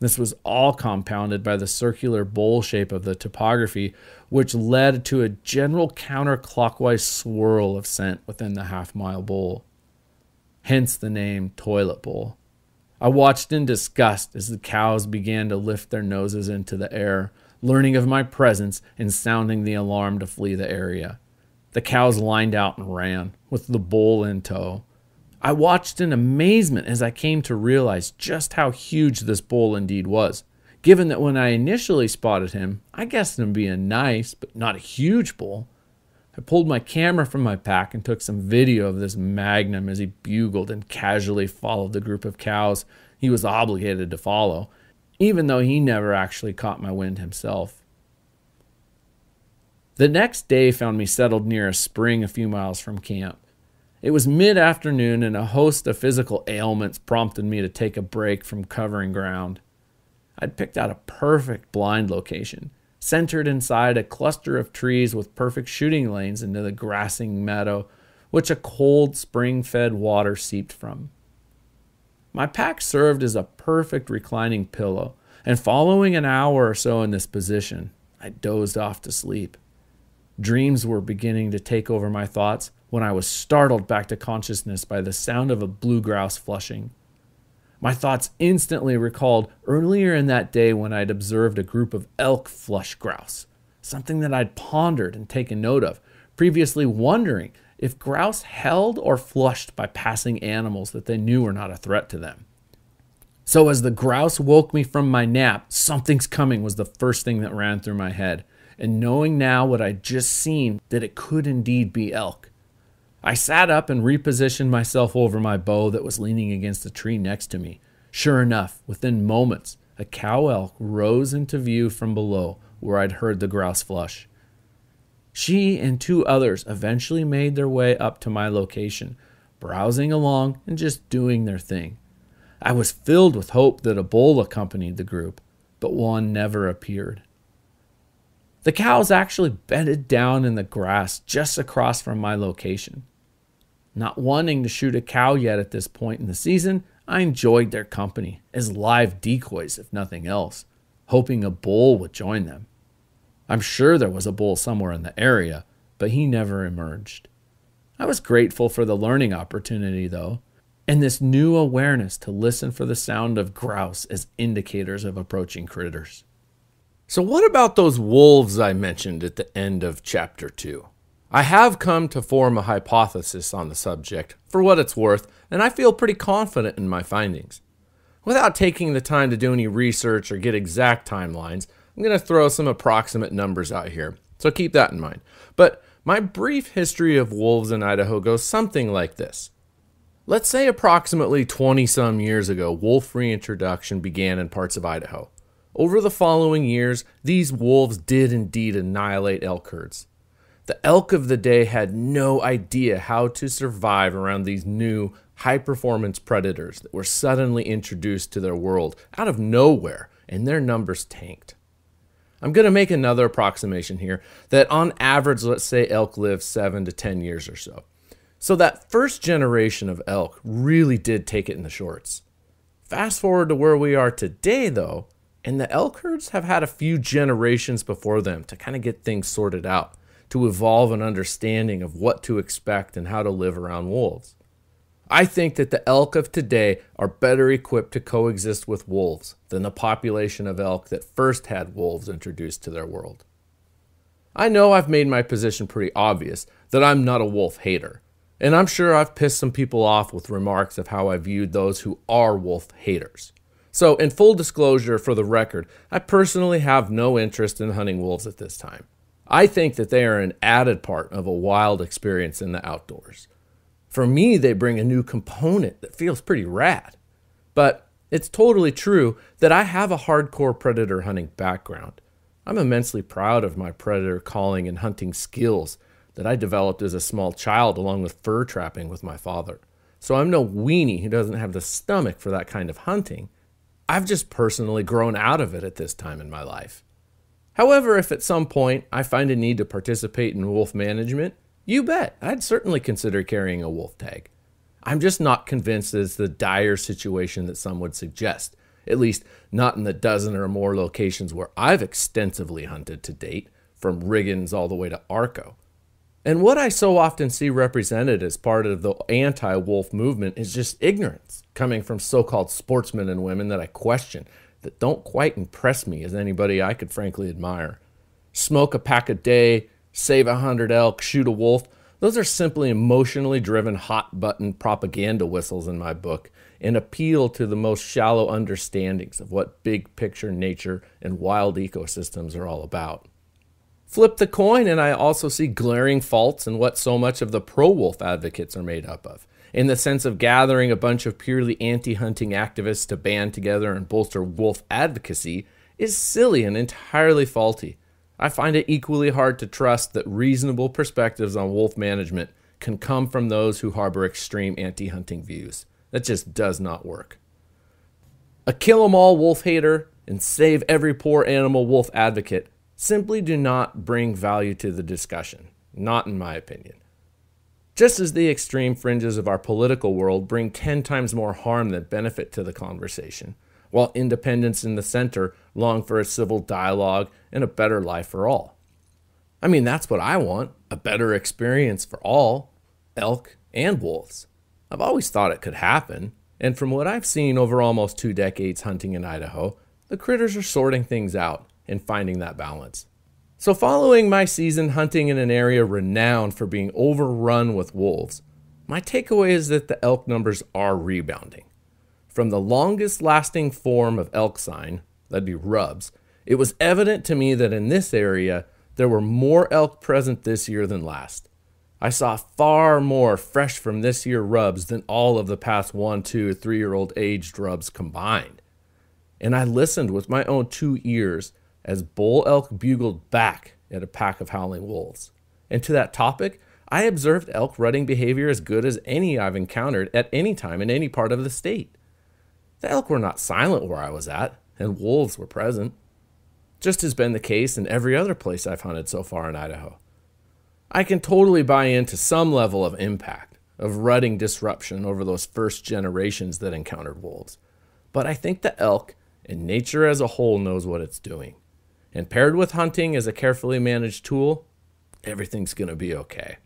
This was all compounded by the circular bowl shape of the topography, which led to a general counterclockwise swirl of scent within the half mile bowl. Hence the name Toilet Bowl. I watched in disgust as the cows began to lift their noses into the air, learning of my presence and sounding the alarm to flee the area. The cows lined out and ran, with the bull in tow. I watched in amazement as I came to realize just how huge this bull indeed was, given that when I initially spotted him, I guessed him being nice, but not a huge bull. I pulled my camera from my pack and took some video of this magnum as he bugled and casually followed the group of cows he was obligated to follow, even though he never actually caught my wind himself. The next day found me settled near a spring a few miles from camp. It was mid afternoon, and a host of physical ailments prompted me to take a break from covering ground. I'd picked out a perfect blind location, centered inside a cluster of trees with perfect shooting lanes into the grassing meadow, which a cold spring fed water seeped from. My pack served as a perfect reclining pillow, and following an hour or so in this position, I dozed off to sleep. Dreams were beginning to take over my thoughts when I was startled back to consciousness by the sound of a blue grouse flushing. My thoughts instantly recalled earlier in that day when I'd observed a group of elk flush grouse, something that I'd pondered and taken note of, previously wondering if grouse held or flushed by passing animals that they knew were not a threat to them. So, as the grouse woke me from my nap, something's coming was the first thing that ran through my head. And knowing now what I'd just seen, that it could indeed be elk. I sat up and repositioned myself over my bow that was leaning against the tree next to me. Sure enough, within moments, a cow elk rose into view from below where I'd heard the grouse flush. She and two others eventually made their way up to my location, browsing along and just doing their thing. I was filled with hope that a bull accompanied the group, but one never appeared. The cows actually bedded down in the grass just across from my location. Not wanting to shoot a cow yet at this point in the season, I enjoyed their company as live decoys, if nothing else, hoping a bull would join them. I'm sure there was a bull somewhere in the area, but he never emerged. I was grateful for the learning opportunity, though, and this new awareness to listen for the sound of grouse as indicators of approaching critters. So, what about those wolves I mentioned at the end of chapter 2? I have come to form a hypothesis on the subject, for what it's worth, and I feel pretty confident in my findings. Without taking the time to do any research or get exact timelines, I'm going to throw some approximate numbers out here, so keep that in mind. But my brief history of wolves in Idaho goes something like this. Let's say approximately 20 some years ago, wolf reintroduction began in parts of Idaho. Over the following years, these wolves did indeed annihilate elk herds. The elk of the day had no idea how to survive around these new, high performance predators that were suddenly introduced to their world out of nowhere, and their numbers tanked. I'm going to make another approximation here that on average, let's say elk live 7 to 10 years or so. So that first generation of elk really did take it in the shorts. Fast forward to where we are today, though, and the elk herds have had a few generations before them to kind of get things sorted out, to evolve an understanding of what to expect and how to live around wolves. I think that the elk of today are better equipped to coexist with wolves than the population of elk that first had wolves introduced to their world. I know I've made my position pretty obvious that I'm not a wolf hater, and I'm sure I've pissed some people off with remarks of how I viewed those who are wolf haters. So, in full disclosure for the record, I personally have no interest in hunting wolves at this time. I think that they are an added part of a wild experience in the outdoors. For me, they bring a new component that feels pretty rad. But it's totally true that I have a hardcore predator hunting background. I'm immensely proud of my predator calling and hunting skills that I developed as a small child along with fur trapping with my father. So I'm no weenie who doesn't have the stomach for that kind of hunting. I've just personally grown out of it at this time in my life. However, if at some point I find a need to participate in wolf management, you bet, I'd certainly consider carrying a wolf tag. I'm just not convinced it's the dire situation that some would suggest, at least not in the dozen or more locations where I've extensively hunted to date, from Riggins all the way to Arco. And what I so often see represented as part of the anti wolf movement is just ignorance coming from so called sportsmen and women that I question that don't quite impress me as anybody I could frankly admire. Smoke a pack a day, save a hundred elk, shoot a wolf. Those are simply emotionally driven hot button propaganda whistles in my book and appeal to the most shallow understandings of what big picture nature and wild ecosystems are all about. Flip the coin, and I also see glaring faults in what so much of the pro wolf advocates are made up of in the sense of gathering a bunch of purely anti hunting activists to band together and bolster wolf advocacy is silly and entirely faulty. I find it equally hard to trust that reasonable perspectives on wolf management can come from those who harbor extreme anti hunting views. That just does not work. A kill 'em all wolf hater and save every poor animal wolf advocate simply do not bring value to the discussion, not in my opinion. Just as the extreme fringes of our political world bring 10 times more harm than benefit to the conversation, while independents in the center long for a civil dialogue and a better life for all. I mean, that's what I want a better experience for all elk and wolves. I've always thought it could happen, and from what I've seen over almost two decades hunting in Idaho, the critters are sorting things out and finding that balance. So, following my season hunting in an area renowned for being overrun with wolves, my takeaway is that the elk numbers are rebounding. From the longest lasting form of elk sign, that'd be rubs, it was evident to me that in this area there were more elk present this year than last. I saw far more fresh from this year rubs than all of the past one, two, three year old aged rubs combined. And I listened with my own two ears as bull elk bugled back at a pack of howling wolves. And to that topic, I observed elk rutting behavior as good as any I've encountered at any time in any part of the state. The elk were not silent where I was at, and wolves were present, just has been the case in every other place I've hunted so far in Idaho. I can totally buy into some level of impact, of rutting disruption over those first generations that encountered wolves. But I think the elk and nature as a whole knows what it's doing. And paired with hunting as a carefully managed tool, everything's going to be okay.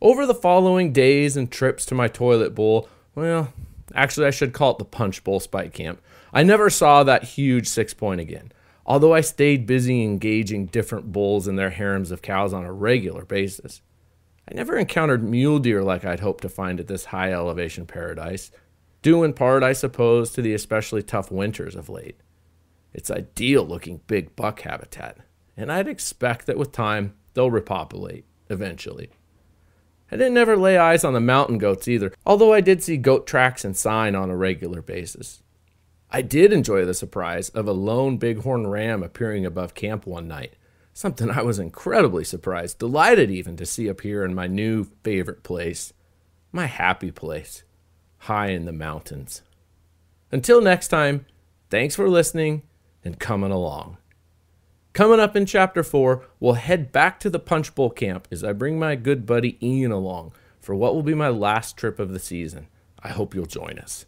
Over the following days and trips to my toilet bowl, well, actually, I should call it the punch bowl spike camp, I never saw that huge six point again, although I stayed busy engaging different bulls and their harems of cows on a regular basis. I never encountered mule deer like I'd hoped to find at this high elevation paradise, due in part, I suppose, to the especially tough winters of late. It's ideal looking big buck habitat, and I'd expect that with time they'll repopulate eventually. I didn't ever lay eyes on the mountain goats either, although I did see goat tracks and sign on a regular basis. I did enjoy the surprise of a lone bighorn ram appearing above camp one night, something I was incredibly surprised, delighted even to see appear in my new favorite place, my happy place, high in the mountains. Until next time, thanks for listening and coming along. Coming up in chapter 4, we'll head back to the Punch Bowl camp as I bring my good buddy Ian along for what will be my last trip of the season. I hope you'll join us.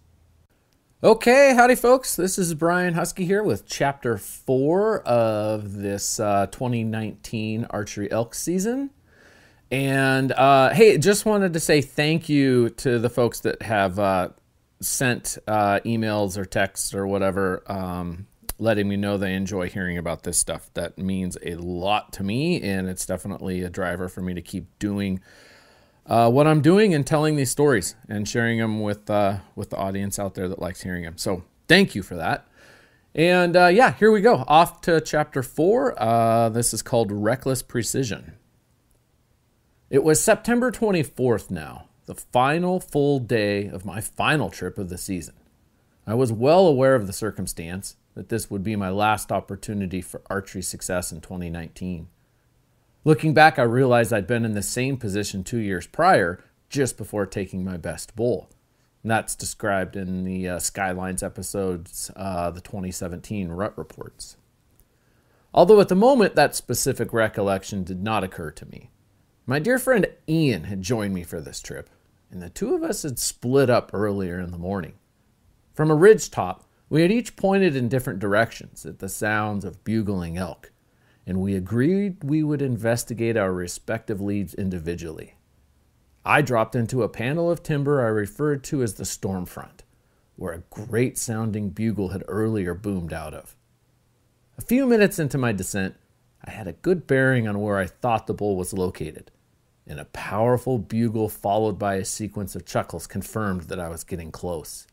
Okay, howdy, folks. This is Brian Husky here with chapter 4 of this uh, 2019 archery elk season. And uh, hey, just wanted to say thank you to the folks that have uh, sent uh, emails or texts or whatever um, letting me know they enjoy hearing about this stuff. That means a lot to me, and it's definitely a driver for me to keep doing uh, what I'm doing and telling these stories and sharing them with uh, with the audience out there that likes hearing them. So thank you for that. And uh, yeah, here we go. Off to chapter four. Uh, this is called Reckless Precision. It was September 24th now, the final full day of my final trip of the season. I was well aware of the circumstance that this would be my last opportunity for archery success in 2019. Looking back, I realized I'd been in the same position two years prior, just before taking my best bull. And that's described in the uh, Skylines episodes, uh, the 2017 Rut Reports. Although at the moment that specific recollection did not occur to me. My dear friend Ian had joined me for this trip, and the two of us had split up earlier in the morning. From a ridge top, we had each pointed in different directions at the sounds of bugling elk, and we agreed we would investigate our respective leads individually. I dropped into a panel of timber I referred to as the storm front, where a great sounding bugle had earlier boomed out of. A few minutes into my descent, I had a good bearing on where I thought the bull was located, and a powerful bugle followed by a sequence of chuckles confirmed that I was getting close.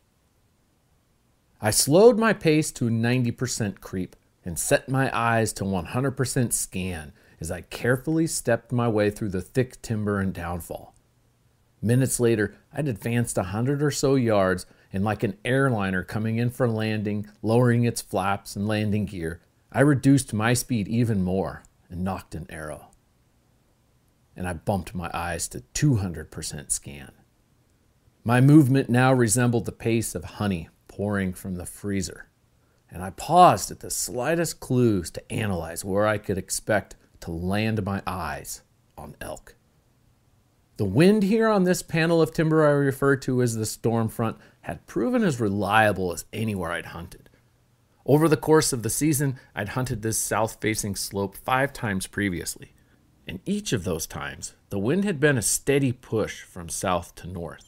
I slowed my pace to 90% creep and set my eyes to 100% scan as I carefully stepped my way through the thick timber and downfall. Minutes later, I'd advanced a hundred or so yards, and like an airliner coming in for landing, lowering its flaps and landing gear, I reduced my speed even more and nocked an arrow. And I bumped my eyes to 200% scan. My movement now resembled the pace of honey pouring from the freezer, and I paused at the slightest clues to analyze where I could expect to land my eyes on elk. The wind here on this panel of timber I refer to as the storm front had proven as reliable as anywhere I'd hunted. Over the course of the season, I'd hunted this south facing slope five times previously, and each of those times, the wind had been a steady push from south to north.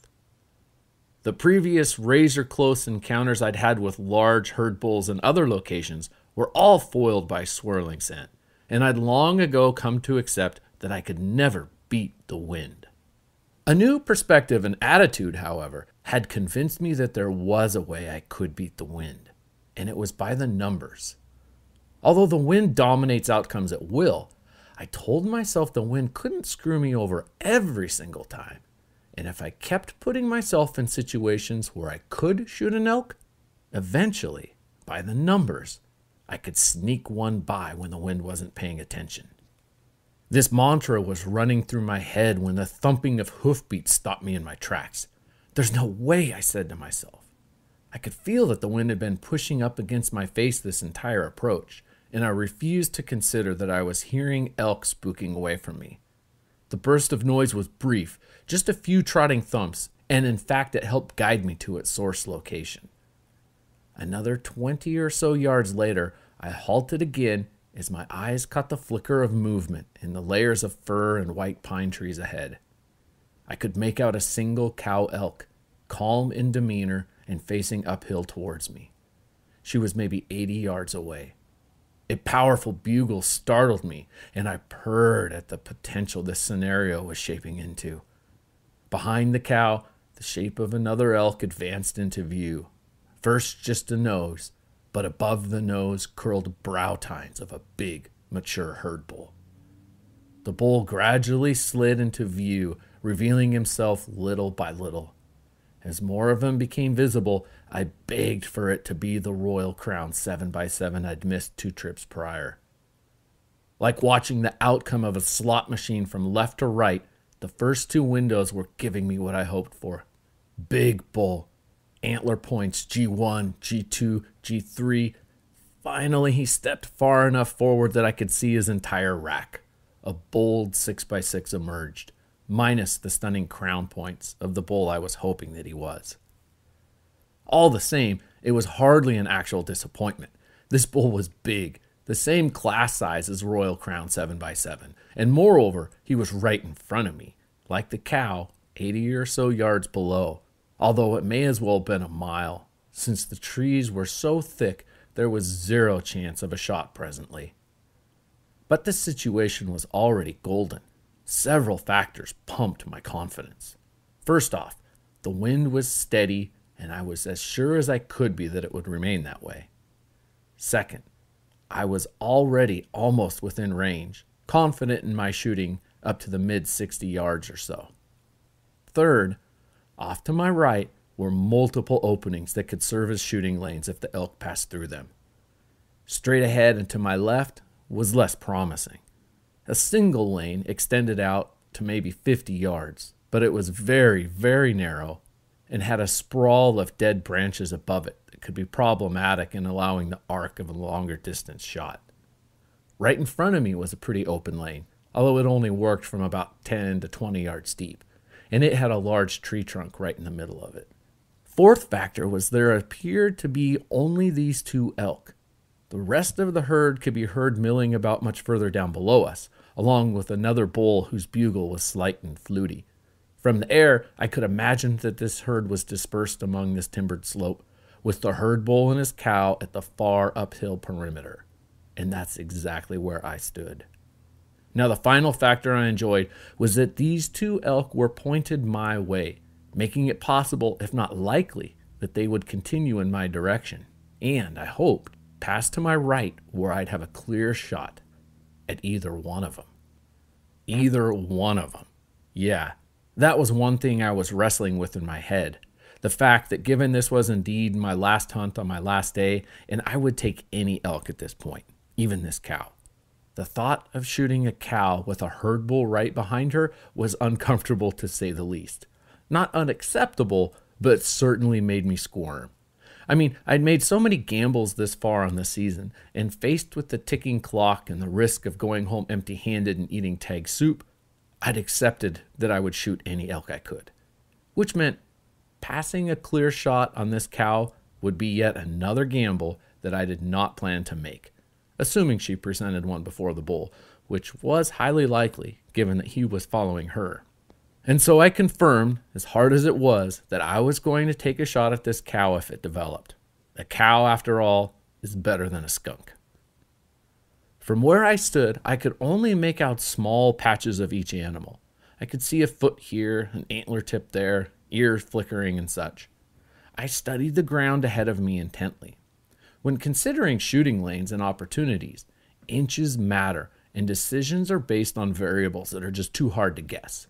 The previous razor close encounters I'd had with large herd bulls in other locations were all foiled by swirling scent, and I'd long ago come to accept that I could never beat the wind. A new perspective and attitude, however, had convinced me that there was a way I could beat the wind, and it was by the numbers. Although the wind dominates outcomes at will, I told myself the wind couldn't screw me over every single time. And if I kept putting myself in situations where I could shoot an elk, eventually, by the numbers, I could sneak one by when the wind wasn't paying attention. This mantra was running through my head when the thumping of hoofbeats stopped me in my tracks. There's no way, I said to myself. I could feel that the wind had been pushing up against my face this entire approach, and I refused to consider that I was hearing elk spooking away from me. The burst of noise was brief, just a few trotting thumps, and in fact, it helped guide me to its source location. Another twenty or so yards later, I halted again as my eyes caught the flicker of movement in the layers of fir and white pine trees ahead. I could make out a single cow elk, calm in demeanor and facing uphill towards me. She was maybe 80 yards away. A powerful bugle startled me, and I purred at the potential this scenario was shaping into. Behind the cow, the shape of another elk advanced into view. First, just a nose, but above the nose curled brow tines of a big, mature herd bull. The bull gradually slid into view, revealing himself little by little. As more of him became visible, I begged for it to be the Royal Crown 7x7 I'd missed two trips prior. Like watching the outcome of a slot machine from left to right, the first two windows were giving me what I hoped for. Big bull, antler points G1, G2, G3. Finally, he stepped far enough forward that I could see his entire rack. A bold 6x6 emerged, minus the stunning crown points of the bull I was hoping that he was. All the same, it was hardly an actual disappointment. This bull was big, the same class size as Royal Crown 7x7, and moreover, he was right in front of me, like the cow, 80 or so yards below, although it may as well have been a mile, since the trees were so thick there was zero chance of a shot presently. But the situation was already golden. Several factors pumped my confidence. First off, the wind was steady, and I was as sure as I could be that it would remain that way. Second, I was already almost within range, confident in my shooting up to the mid 60 yards or so. Third, off to my right were multiple openings that could serve as shooting lanes if the elk passed through them. Straight ahead and to my left was less promising. A single lane extended out to maybe 50 yards, but it was very, very narrow and had a sprawl of dead branches above it that could be problematic in allowing the arc of a longer distance shot. Right in front of me was a pretty open lane, although it only worked from about 10 to 20 yards deep, and it had a large tree trunk right in the middle of it. Fourth factor was there appeared to be only these two elk. The rest of the herd could be heard milling about much further down below us, along with another bull whose bugle was slight and fluty. From the air, I could imagine that this herd was dispersed among this timbered slope, with the herd bull and his cow at the far uphill perimeter. And that's exactly where I stood. Now, the final factor I enjoyed was that these two elk were pointed my way, making it possible, if not likely, that they would continue in my direction, and I hoped pass to my right where I'd have a clear shot at either one of them. Either one of them. Yeah, that was one thing I was wrestling with in my head. The fact that given this was indeed my last hunt on my last day, and I would take any elk at this point, even this cow. The thought of shooting a cow with a herd bull right behind her was uncomfortable to say the least. Not unacceptable, but certainly made me squirm. I mean, I'd made so many gambles this far on the season, and faced with the ticking clock and the risk of going home empty handed and eating tag soup, I'd accepted that I would shoot any elk I could, which meant passing a clear shot on this cow would be yet another gamble that I did not plan to make, assuming she presented one before the bull, which was highly likely given that he was following her. And so I confirmed, as hard as it was, that I was going to take a shot at this cow if it developed. A cow, after all, is better than a skunk. From where I stood, I could only make out small patches of each animal. I could see a foot here, an antler tip there, ears flickering, and such. I studied the ground ahead of me intently. When considering shooting lanes and opportunities, inches matter, and decisions are based on variables that are just too hard to guess.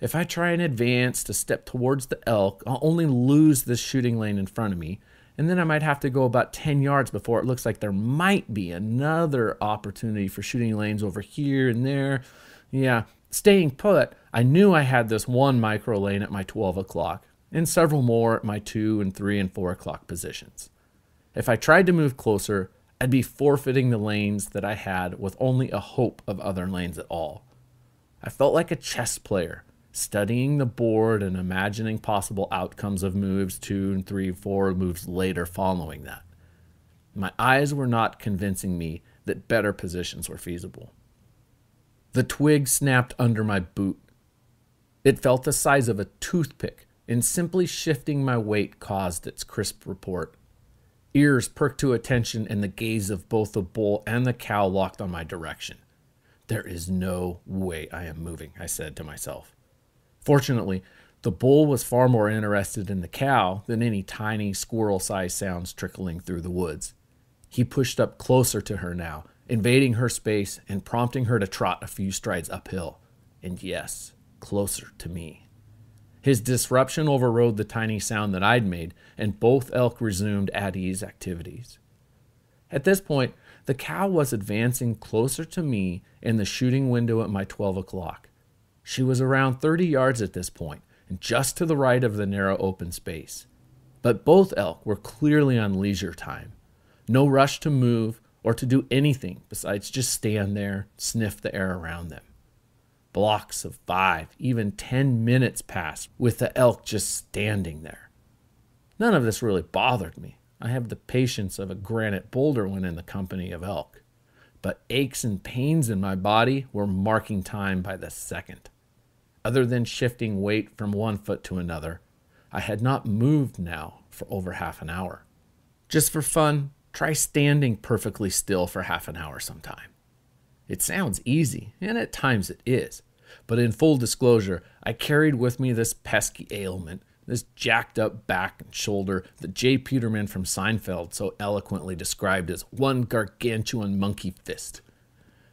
If I try and advance to step towards the elk, I'll only lose this shooting lane in front of me, and then I might have to go about 10 yards before it looks like there might be another opportunity for shooting lanes over here and there. Yeah, staying put, I knew I had this one micro lane at my 12 o'clock and several more at my 2 and 3 and 4 o'clock positions. If I tried to move closer, I'd be forfeiting the lanes that I had with only a hope of other lanes at all. I felt like a chess player studying the board and imagining possible outcomes of moves two and three, four moves later following that. My eyes were not convincing me that better positions were feasible. The twig snapped under my boot. It felt the size of a toothpick, and simply shifting my weight caused its crisp report. Ears perked to attention, and the gaze of both the bull and the cow locked on my direction. There is no way I am moving, I said to myself. Fortunately, the bull was far more interested in the cow than any tiny squirrel sized sounds trickling through the woods. He pushed up closer to her now, invading her space and prompting her to trot a few strides uphill. And yes, closer to me. His disruption overrode the tiny sound that I'd made, and both elk resumed at ease activities. At this point, the cow was advancing closer to me in the shooting window at my 12 o'clock. She was around 30 yards at this point, and just to the right of the narrow open space. But both elk were clearly on leisure time. No rush to move or to do anything besides just stand there, sniff the air around them. Blocks of five, even ten minutes passed with the elk just standing there. None of this really bothered me. I have the patience of a granite boulder when in the company of elk. But aches and pains in my body were marking time by the second. Other than shifting weight from one foot to another, I had not moved now for over half an hour. Just for fun, try standing perfectly still for half an hour sometime. It sounds easy, and at times it is, but in full disclosure, I carried with me this pesky ailment this jacked up back and shoulder that J. Peterman from Seinfeld so eloquently described as one gargantuan monkey fist.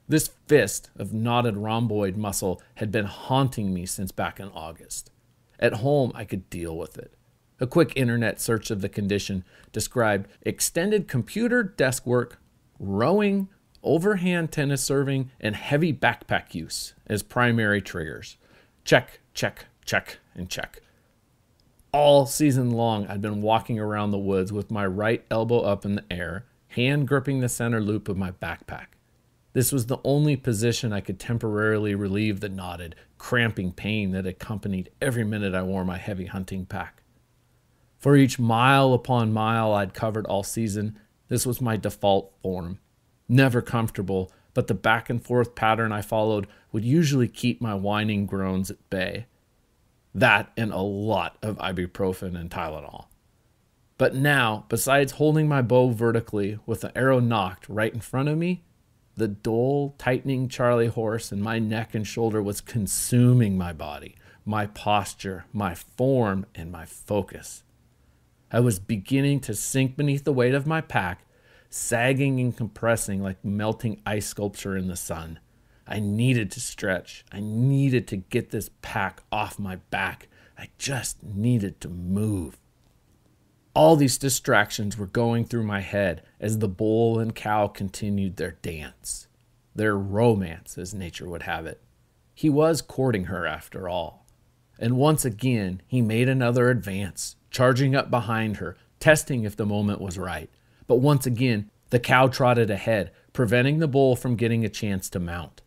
This fist of knotted rhomboid muscle had been haunting me since back in August. At home, I could deal with it. A quick internet search of the condition described extended computer desk work, rowing, overhand tennis serving, and heavy backpack use as primary triggers. Check, check, check, and check. All season long, I'd been walking around the woods with my right elbow up in the air, hand gripping the center loop of my backpack. This was the only position I could temporarily relieve the knotted, cramping pain that accompanied every minute I wore my heavy hunting pack. For each mile upon mile I'd covered all season, this was my default form. Never comfortable, but the back and forth pattern I followed would usually keep my whining groans at bay. That and a lot of ibuprofen and Tylenol. But now, besides holding my bow vertically with the arrow nocked right in front of me, the dull, tightening Charlie horse in my neck and shoulder was consuming my body, my posture, my form, and my focus. I was beginning to sink beneath the weight of my pack, sagging and compressing like melting ice sculpture in the sun. I needed to stretch. I needed to get this pack off my back. I just needed to move. All these distractions were going through my head as the bull and cow continued their dance, their romance, as nature would have it. He was courting her after all. And once again, he made another advance, charging up behind her, testing if the moment was right. But once again, the cow trotted ahead, preventing the bull from getting a chance to mount.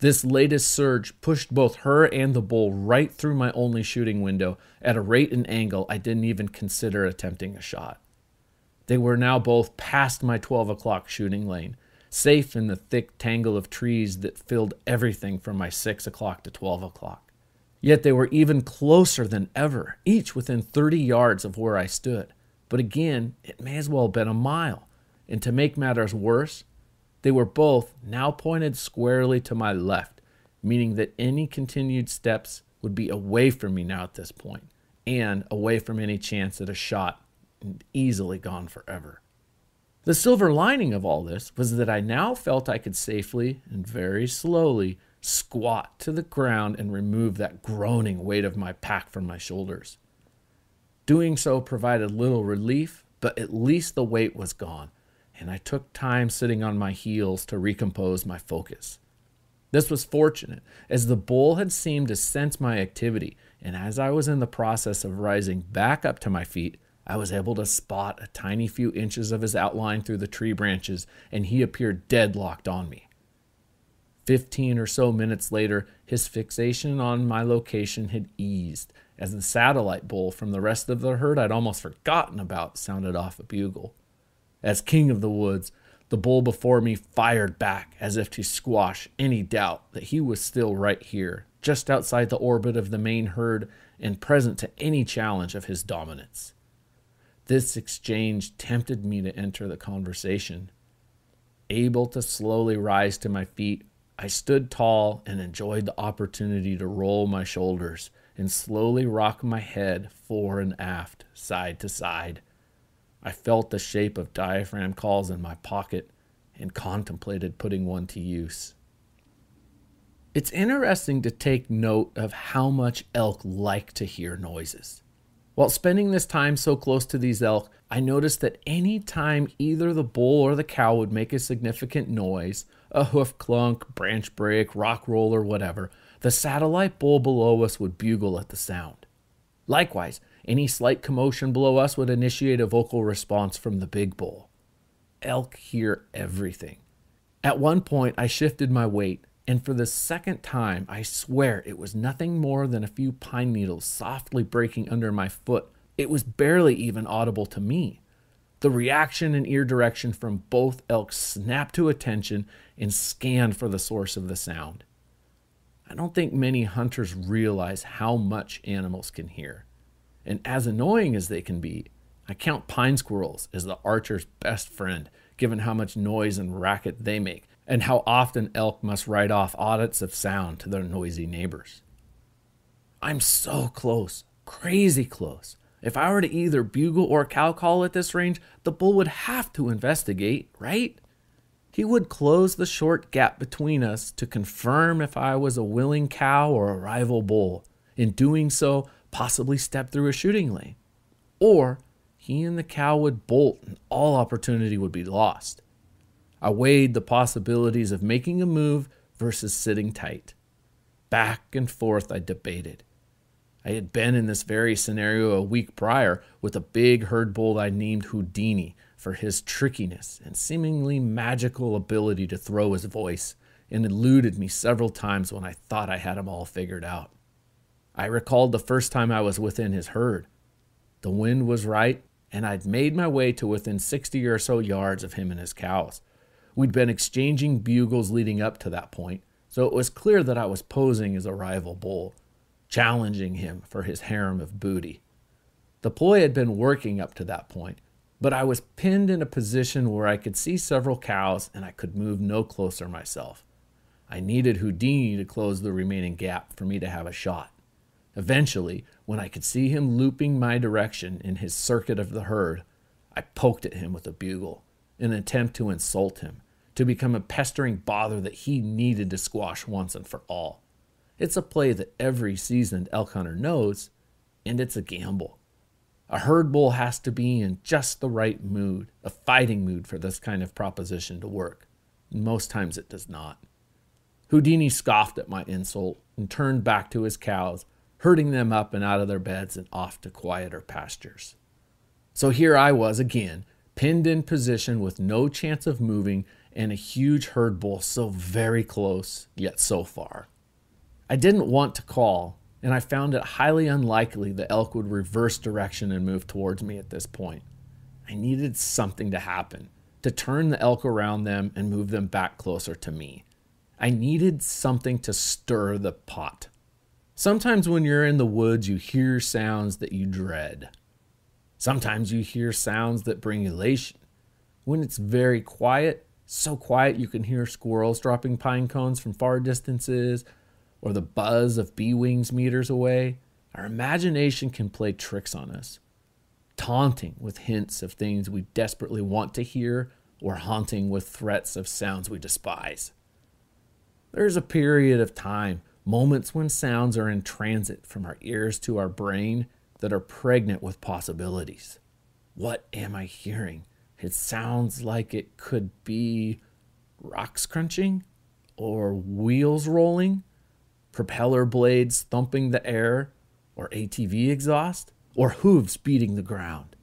This latest surge pushed both her and the bull right through my only shooting window at a rate and angle I didn't even consider attempting a shot. They were now both past my 12 o'clock shooting lane, safe in the thick tangle of trees that filled everything from my 6 o'clock to 12 o'clock. Yet they were even closer than ever, each within 30 yards of where I stood. But again, it may as well have been a mile. And to make matters worse, they were both now pointed squarely to my left, meaning that any continued steps would be away from me now at this point, and away from any chance at a shot, and easily gone forever. The silver lining of all this was that I now felt I could safely and very slowly squat to the ground and remove that groaning weight of my pack from my shoulders. Doing so provided little relief, but at least the weight was gone, and I took time sitting on my heels to recompose my focus. This was fortunate, as the bull had seemed to sense my activity, and as I was in the process of rising back up to my feet, I was able to spot a tiny few inches of his outline through the tree branches, and he appeared deadlocked on me. Fifteen or so minutes later, his fixation on my location had eased, as the satellite bull from the rest of the herd I'd almost forgotten about sounded off a bugle. As king of the woods, the bull before me fired back as if to squash any doubt that he was still right here, just outside the orbit of the main herd and present to any challenge of his dominance. This exchange tempted me to enter the conversation. Able to slowly rise to my feet, I stood tall and enjoyed the opportunity to roll my shoulders and slowly rock my head fore and aft, side to side. I felt the shape of diaphragm calls in my pocket and contemplated putting one to use. It's interesting to take note of how much elk like to hear noises. While spending this time so close to these elk, I noticed that any time either the bull or the cow would make a significant noise, a hoof clunk, branch break, rock roll, or whatever, the satellite bull below us would bugle at the sound. Likewise, any slight commotion below us would initiate a vocal response from the big bull. Elk hear everything. At one point, I shifted my weight, and for the second time, I swear it was nothing more than a few pine needles softly breaking under my foot. It was barely even audible to me. The reaction and ear direction from both elk snapped to attention and scanned for the source of the sound. I don't think many hunters realize how much animals can hear. And as annoying as they can be, I count pine squirrels as the archer's best friend, given how much noise and racket they make, and how often elk must write off audits of sound to their noisy neighbors. I'm so close. crazy close. If I were to either bugle or cow call at this range, the bull would have to investigate, right? He would close the short gap between us to confirm if I was a willing cow or a rival bull. In doing so, possibly step through a shooting lane. Or he and the cow would bolt and all opportunity would be lost. I weighed the possibilities of making a move versus sitting tight. Back and forth I debated. I had been in this very scenario a week prior with a big herd bull I named Houdini for his trickiness and seemingly magical ability to throw his voice, and eluded me several times when I thought I had him all figured out. I recalled the first time I was within his herd. The wind was right, and I'd made my way to within 60 or so yards of him and his cows. We'd been exchanging bugles leading up to that point, so it was clear that I was posing as a rival bull, challenging him for his harem of booty. The ploy had been working up to that point, but I was pinned in a position where I could see several cows and I could move no closer myself. I needed Houdini to close the remaining gap for me to have a shot. Eventually, when I could see him looping my direction in his circuit of the herd, I poked at him with a bugle in an attempt to insult him, to become a pestering bother that he needed to squash once and for all. It's a play that every seasoned elk hunter knows, and it's a gamble. A herd bull has to be in just the right mood, a fighting mood for this kind of proposition to work. Most times it does not. Houdini scoffed at my insult and turned back to his cows, herding them up and out of their beds and off to quieter pastures. So here I was again, pinned in position with no chance of moving and a huge herd bull so very close, yet so far. I didn't want to call, and I found it highly unlikely the elk would reverse direction and move towards me at this point. I needed something to happen to turn the elk around them and move them back closer to me. I needed something to stir the pot. Sometimes when you're in the woods, you hear sounds that you dread. Sometimes you hear sounds that bring elation. When it's very quiet, so quiet you can hear squirrels dropping pine cones from far distances, or the buzz of bee wings meters away, our imagination can play tricks on us, taunting with hints of things we desperately want to hear or haunting with threats of sounds we despise. There's a period of time, moments when sounds are in transit from our ears to our brain that are pregnant with possibilities. What am I hearing? It sounds like it could be rocks crunching or wheels rolling propeller blades thumping the air, or ATV exhaust, or hooves beating the ground.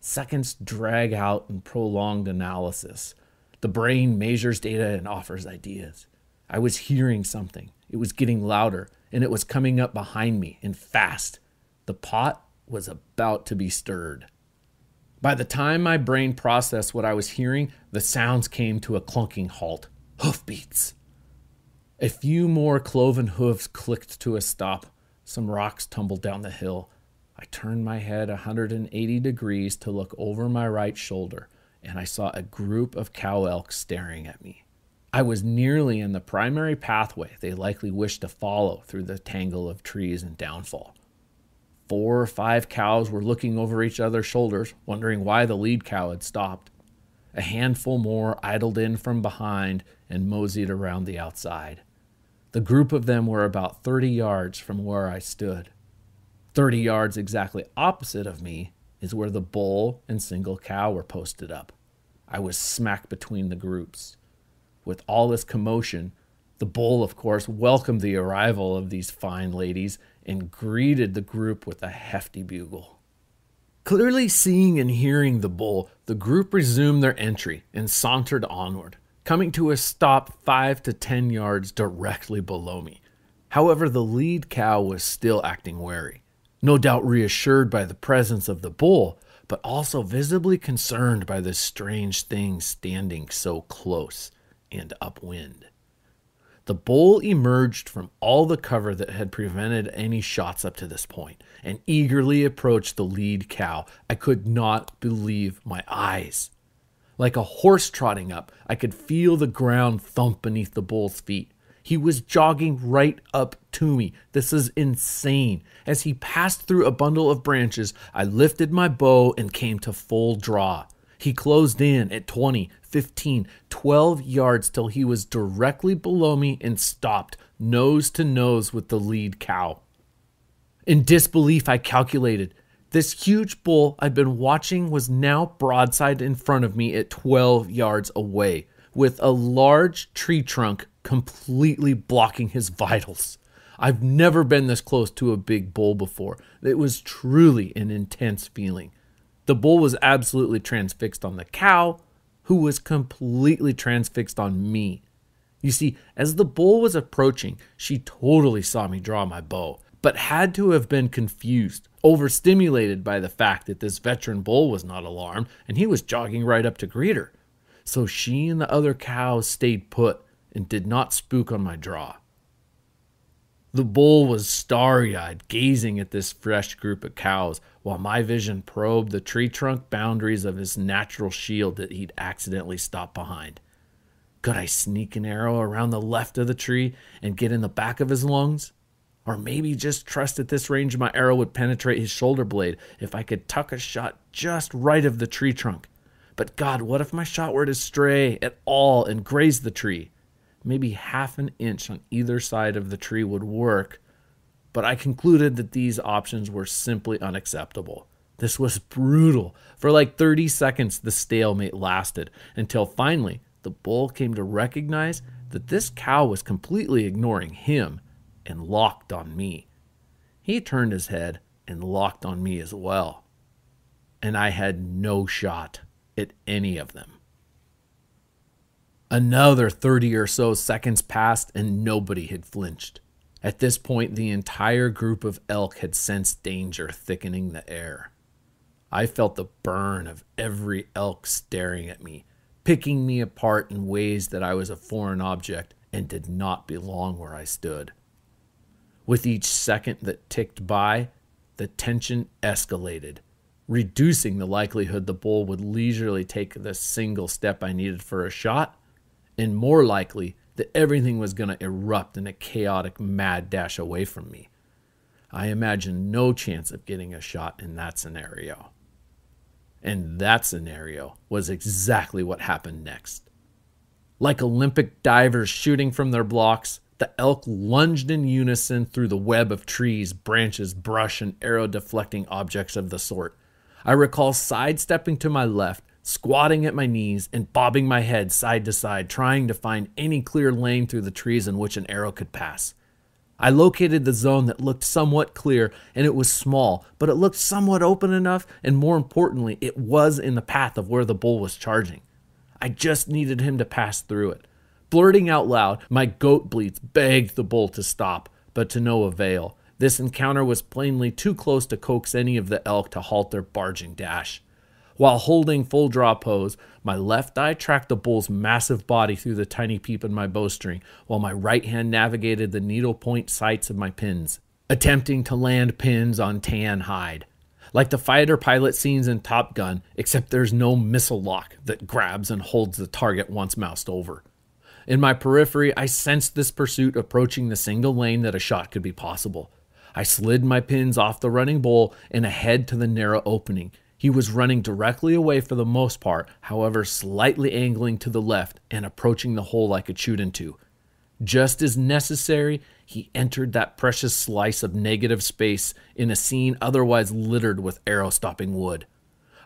Seconds drag out in prolonged analysis. The brain measures data and offers ideas. I was hearing something. It was getting louder, and it was coming up behind me and fast. The pot was about to be stirred. By the time my brain processed what I was hearing, the sounds came to a clunking halt. Hoofbeats. A few more cloven hooves clicked to a stop. Some rocks tumbled down the hill. I turned my head 180 degrees to look over my right shoulder, and I saw a group of cow elk staring at me. I was nearly in the primary pathway they likely wished to follow through the tangle of trees and downfall. Four or five cows were looking over each other's shoulders, wondering why the lead cow had stopped. A handful more idled in from behind and moseyed around the outside. The group of them were about 30 yards from where I stood. 30 yards exactly opposite of me is where the bull and single cow were posted up. I was smack between the groups. With all this commotion, the bull, of course, welcomed the arrival of these fine ladies and greeted the group with a hefty bugle. Clearly seeing and hearing the bull, the group resumed their entry and sauntered onward coming to a stop five to ten yards directly below me. However, the lead cow was still acting wary, no doubt reassured by the presence of the bull, but also visibly concerned by this strange thing standing so close and upwind. The bull emerged from all the cover that had prevented any shots up to this point and eagerly approached the lead cow. I could not believe my eyes. Like a horse trotting up, I could feel the ground thump beneath the bull's feet. He was jogging right up to me. This is insane. As he passed through a bundle of branches, I lifted my bow and came to full draw. He closed in at 20, 15, 12 yards till he was directly below me and stopped, nose to nose with the lead cow. In disbelief, I calculated. This huge bull I'd been watching was now broadside in front of me at 12 yards away, with a large tree trunk completely blocking his vitals. I've never been this close to a big bull before. It was truly an intense feeling. The bull was absolutely transfixed on the cow, who was completely transfixed on me. You see, as the bull was approaching, she totally saw me draw my bow, but had to have been confused, overstimulated by the fact that this veteran bull was not alarmed and he was jogging right up to greet her. So she and the other cows stayed put and did not spook on my draw. The bull was starry eyed, gazing at this fresh group of cows, while my vision probed the tree trunk boundaries of his natural shield that he'd accidentally stopped behind. Could I sneak an arrow around the left of the tree and get in the back of his lungs? Or maybe just trust at this range my arrow would penetrate his shoulder blade if I could tuck a shot just right of the tree trunk. But God, what if my shot were to stray at all and graze the tree? Maybe half an inch on either side of the tree would work, but I concluded that these options were simply unacceptable. This was brutal. For like 30 seconds, the stalemate lasted until finally the bull came to recognize that this cow was completely ignoring him and locked on me. He turned his head and locked on me as well. And I had no shot at any of them. Another 30 or so seconds passed and nobody had flinched. At this point, the entire group of elk had sensed danger thickening the air. I felt the burn of every elk staring at me, picking me apart in ways that I was a foreign object and did not belong where I stood. With each second that ticked by, the tension escalated, reducing the likelihood the bull would leisurely take the single step I needed for a shot, and more likely that everything was going to erupt in a chaotic mad dash away from me. I imagined no chance of getting a shot in that scenario. And that scenario was exactly what happened next. Like Olympic divers shooting from their blocks, the elk lunged in unison through the web of trees, branches, brush, and arrow deflecting objects of the sort. I recall sidestepping to my left, squatting at my knees, and bobbing my head side to side, trying to find any clear lane through the trees in which an arrow could pass. I located the zone that looked somewhat clear, and it was small, but it looked somewhat open enough, and more importantly, it was in the path of where the bull was charging. I just needed him to pass through it. Blurting out loud, my goat bleats begged the bull to stop, but to no avail. This encounter was plainly too close to coax any of the elk to halt their barging dash. While holding full draw pose, my left eye tracked the bull's massive body through the tiny peep in my bowstring, while my right hand navigated the needle point sights of my pins, attempting to land pins on tan hide. Like the fighter pilot scenes in Top Gun, except there's no missile lock that grabs and holds the target once moused over. In my periphery, I sensed this pursuit approaching the single lane that a shot could be possible. I slid my pins off the running bull and ahead to the narrow opening. He was running directly away for the most part, however, slightly angling to the left and approaching the hole I could shoot into. Just as necessary, he entered that precious slice of negative space in a scene otherwise littered with arrow stopping wood.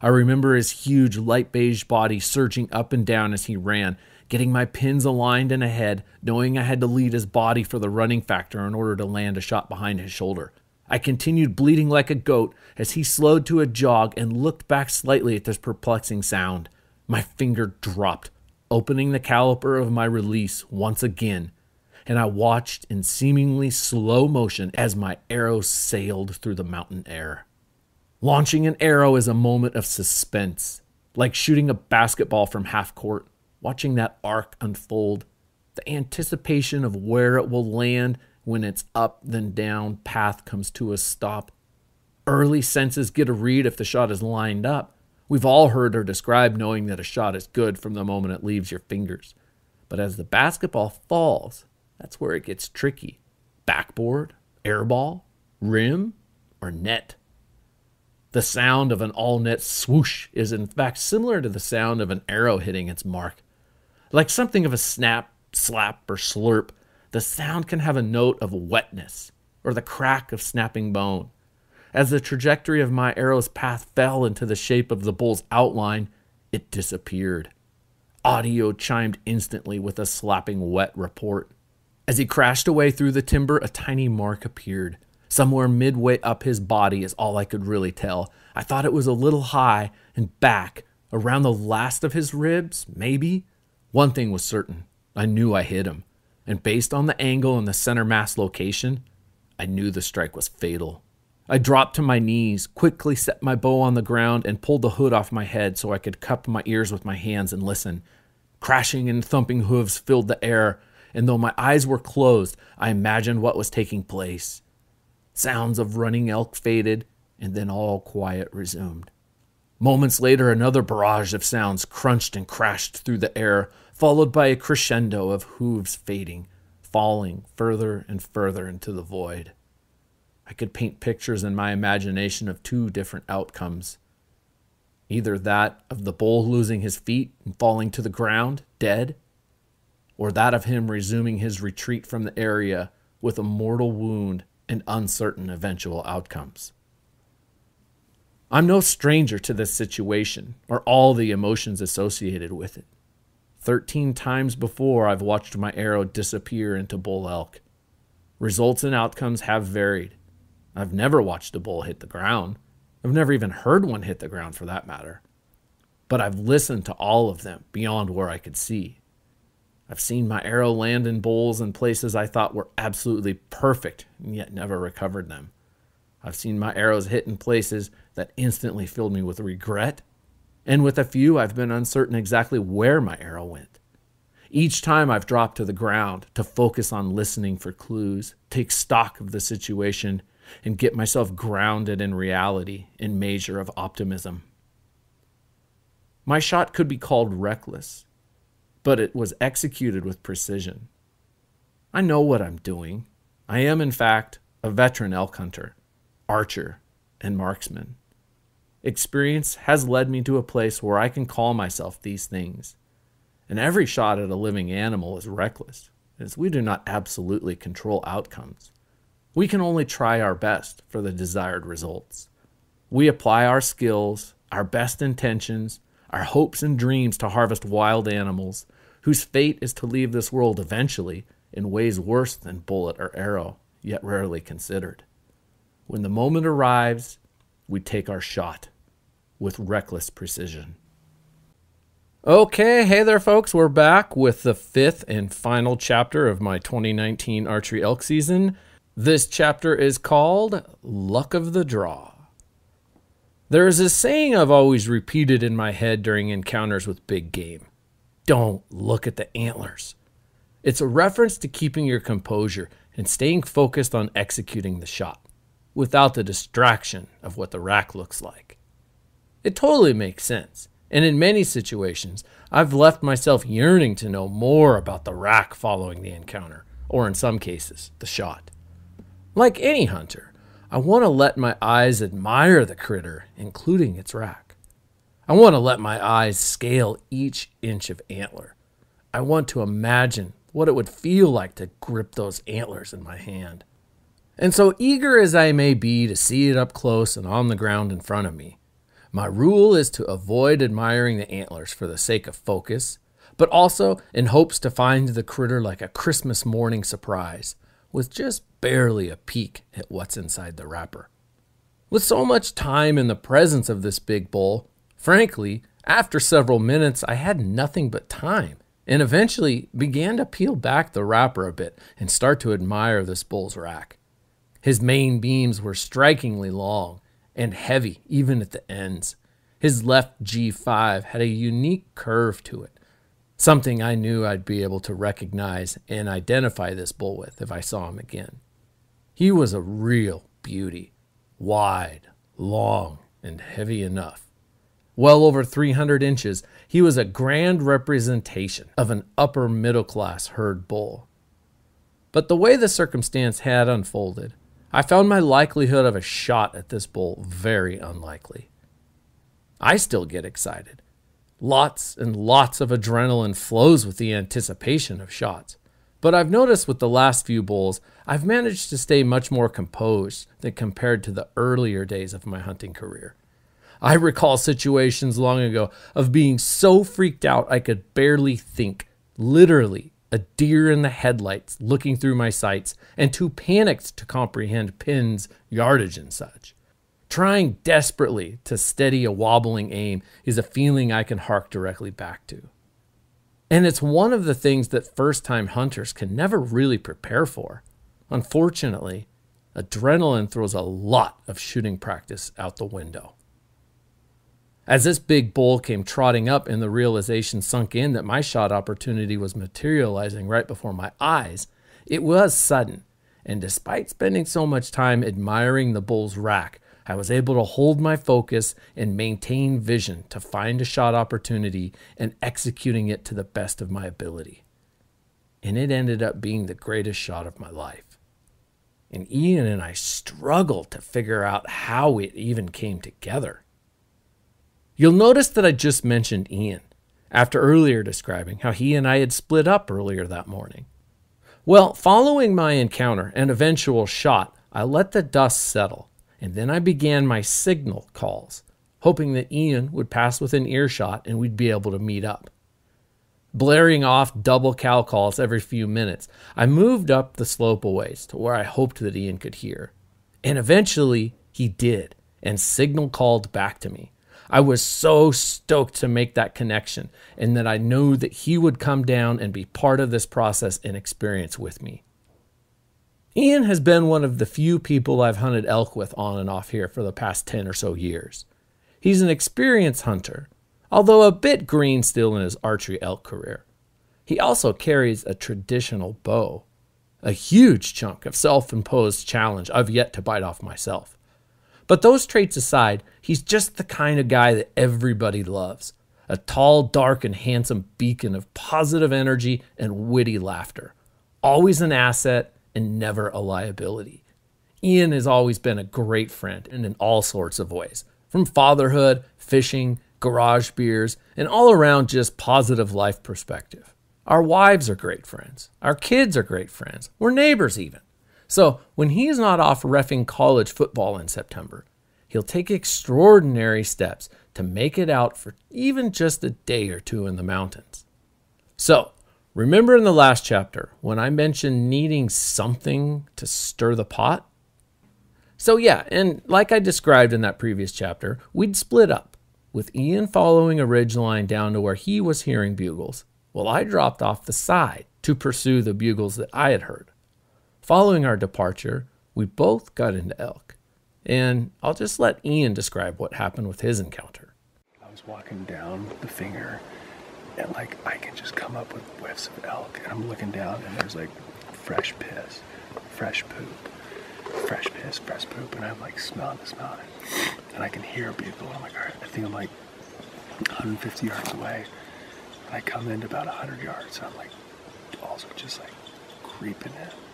I remember his huge light beige body surging up and down as he ran, getting my pins aligned and ahead, knowing I had to lead his body for the running factor in order to land a shot behind his shoulder. I continued bleeding like a goat as he slowed to a jog and looked back slightly at this perplexing sound. My finger dropped, opening the caliper of my release once again, and I watched in seemingly slow motion as my arrow sailed through the mountain air. Launching an arrow is a moment of suspense, like shooting a basketball from half court watching that arc unfold, the anticipation of where it will land when its up then down path comes to a stop. Early senses get a read if the shot is lined up. We've all heard or described knowing that a shot is good from the moment it leaves your fingers. But as the basketball falls, that's where it gets tricky. Backboard, airball, rim, or net. The sound of an all net swoosh is in fact similar to the sound of an arrow hitting its mark. Like something of a snap, slap, or slurp, the sound can have a note of wetness or the crack of snapping bone. As the trajectory of my arrow's path fell into the shape of the bull's outline, it disappeared. Audio chimed instantly with a slapping wet report. As he crashed away through the timber, a tiny mark appeared. Somewhere midway up his body is all I could really tell. I thought it was a little high and back, around the last of his ribs, maybe. One thing was certain I knew I hit him. And based on the angle and the center mass location, I knew the strike was fatal. I dropped to my knees, quickly set my bow on the ground, and pulled the hood off my head so I could cup my ears with my hands and listen. Crashing and thumping hooves filled the air, and though my eyes were closed, I imagined what was taking place. Sounds of running elk faded, and then all quiet resumed. Moments later, another barrage of sounds crunched and crashed through the air, followed by a crescendo of hooves fading, falling further and further into the void. I could paint pictures in my imagination of two different outcomes either that of the bull losing his feet and falling to the ground, dead, or that of him resuming his retreat from the area with a mortal wound and uncertain eventual outcomes. I'm no stranger to this situation or all the emotions associated with it. Thirteen times before, I've watched my arrow disappear into bull elk. Results and outcomes have varied. I've never watched a bull hit the ground. I've never even heard one hit the ground for that matter. But I've listened to all of them beyond where I could see. I've seen my arrow land in bulls in places I thought were absolutely perfect and yet never recovered them. I've seen my arrows hit in places that instantly filled me with regret, and with a few I've been uncertain exactly where my arrow went. Each time I've dropped to the ground to focus on listening for clues, take stock of the situation, and get myself grounded in reality in measure of optimism. My shot could be called reckless but it was executed with precision. I know what I'm doing. I am, in fact, a veteran elk hunter, archer, and marksman. Experience has led me to a place where I can call myself these things. And every shot at a living animal is reckless, as we do not absolutely control outcomes. We can only try our best for the desired results. We apply our skills, our best intentions, our hopes and dreams to harvest wild animals whose fate is to leave this world eventually in ways worse than bullet or arrow, yet rarely considered. When the moment arrives, we take our shot with reckless precision. Okay, hey there, folks. We're back with the fifth and final chapter of my 2019 archery elk season. This chapter is called Luck of the Draw. There is a saying I've always repeated in my head during encounters with big game don't look at the antlers. It's a reference to keeping your composure and staying focused on executing the shot without the distraction of what the rack looks like. It totally makes sense, and in many situations, I've left myself yearning to know more about the rack following the encounter, or in some cases, the shot. Like any hunter, I want to let my eyes admire the critter, including its rack. I want to let my eyes scale each inch of antler. I want to imagine what it would feel like to grip those antlers in my hand. And so eager as I may be to see it up close and on the ground in front of me, my rule is to avoid admiring the antlers for the sake of focus, but also in hopes to find the critter like a Christmas morning surprise, with just barely a peek at what's inside the wrapper. With so much time in the presence of this big bull, Frankly, after several minutes, I had nothing but time and eventually began to peel back the wrapper a bit and start to admire this bull's rack. His main beams were strikingly long and heavy, even at the ends. His left G5 had a unique curve to it, something I knew I'd be able to recognize and identify this bull with if I saw him again. He was a real beauty, wide, long, and heavy enough well over 300 inches, he was a grand representation of an upper middle class herd bull. But the way the circumstance had unfolded, I found my likelihood of a shot at this bull very unlikely. I still get excited. Lots and lots of adrenaline flows with the anticipation of shots. But I've noticed with the last few bulls, I've managed to stay much more composed than compared to the earlier days of my hunting career. I recall situations long ago of being so freaked out I could barely think, literally a deer in the headlights looking through my sights, and too panicked to comprehend pins, yardage, and such. Trying desperately to steady a wobbling aim is a feeling I can hark directly back to. And it's one of the things that first time hunters can never really prepare for. Unfortunately, adrenaline throws a lot of shooting practice out the window. As this big bull came trotting up and the realization sunk in that my shot opportunity was materializing right before my eyes, it was sudden. And despite spending so much time admiring the bull's rack, I was able to hold my focus and maintain vision to find a shot opportunity and executing it to the best of my ability. And it ended up being the greatest shot of my life. And Ian and I struggled to figure out how it even came together. You'll notice that I just mentioned Ian, after earlier describing how he and I had split up earlier that morning. Well, following my encounter and eventual shot, I let the dust settle, and then I began my signal calls, hoping that Ian would pass within earshot and we'd be able to meet up. Blaring off double cow calls every few minutes, I moved up the slope a ways to where I hoped that Ian could hear. And eventually he did, and signal called back to me. I was so stoked to make that connection and that I knew that he would come down and be part of this process and experience with me. Ian has been one of the few people I've hunted elk with on and off here for the past 10 or so years. He's an experienced hunter, although a bit green still in his archery elk career. He also carries a traditional bow, a huge chunk of self imposed challenge I've yet to bite off myself. But those traits aside, he's just the kind of guy that everybody loves a tall, dark, and handsome beacon of positive energy and witty laughter. Always an asset and never a liability. Ian has always been a great friend and in all sorts of ways, from fatherhood, fishing, garage beers, and all around just positive life perspective. Our wives are great friends. Our kids are great friends. We're neighbors even. So when he's not off refing college football in September, he'll take extraordinary steps to make it out for even just a day or two in the mountains. So, remember in the last chapter when I mentioned needing something to stir the pot? So, yeah, and like I described in that previous chapter, we'd split up, with Ian following a ridge line down to where he was hearing bugles, while I dropped off the side to pursue the bugles that I had heard. Following our departure, we both got into elk. And I'll just let Ian describe what happened with his encounter. I was walking down the finger, and like I can just come up with whiffs of elk, and I'm looking down, and there's like fresh piss, fresh poop, fresh piss, fresh poop, and I'm like smelling it, smelling and I can hear people. I'm like, all right, I think I'm like 150 yards away, and I come into about 100 yards, and I'm like also just like creeping in.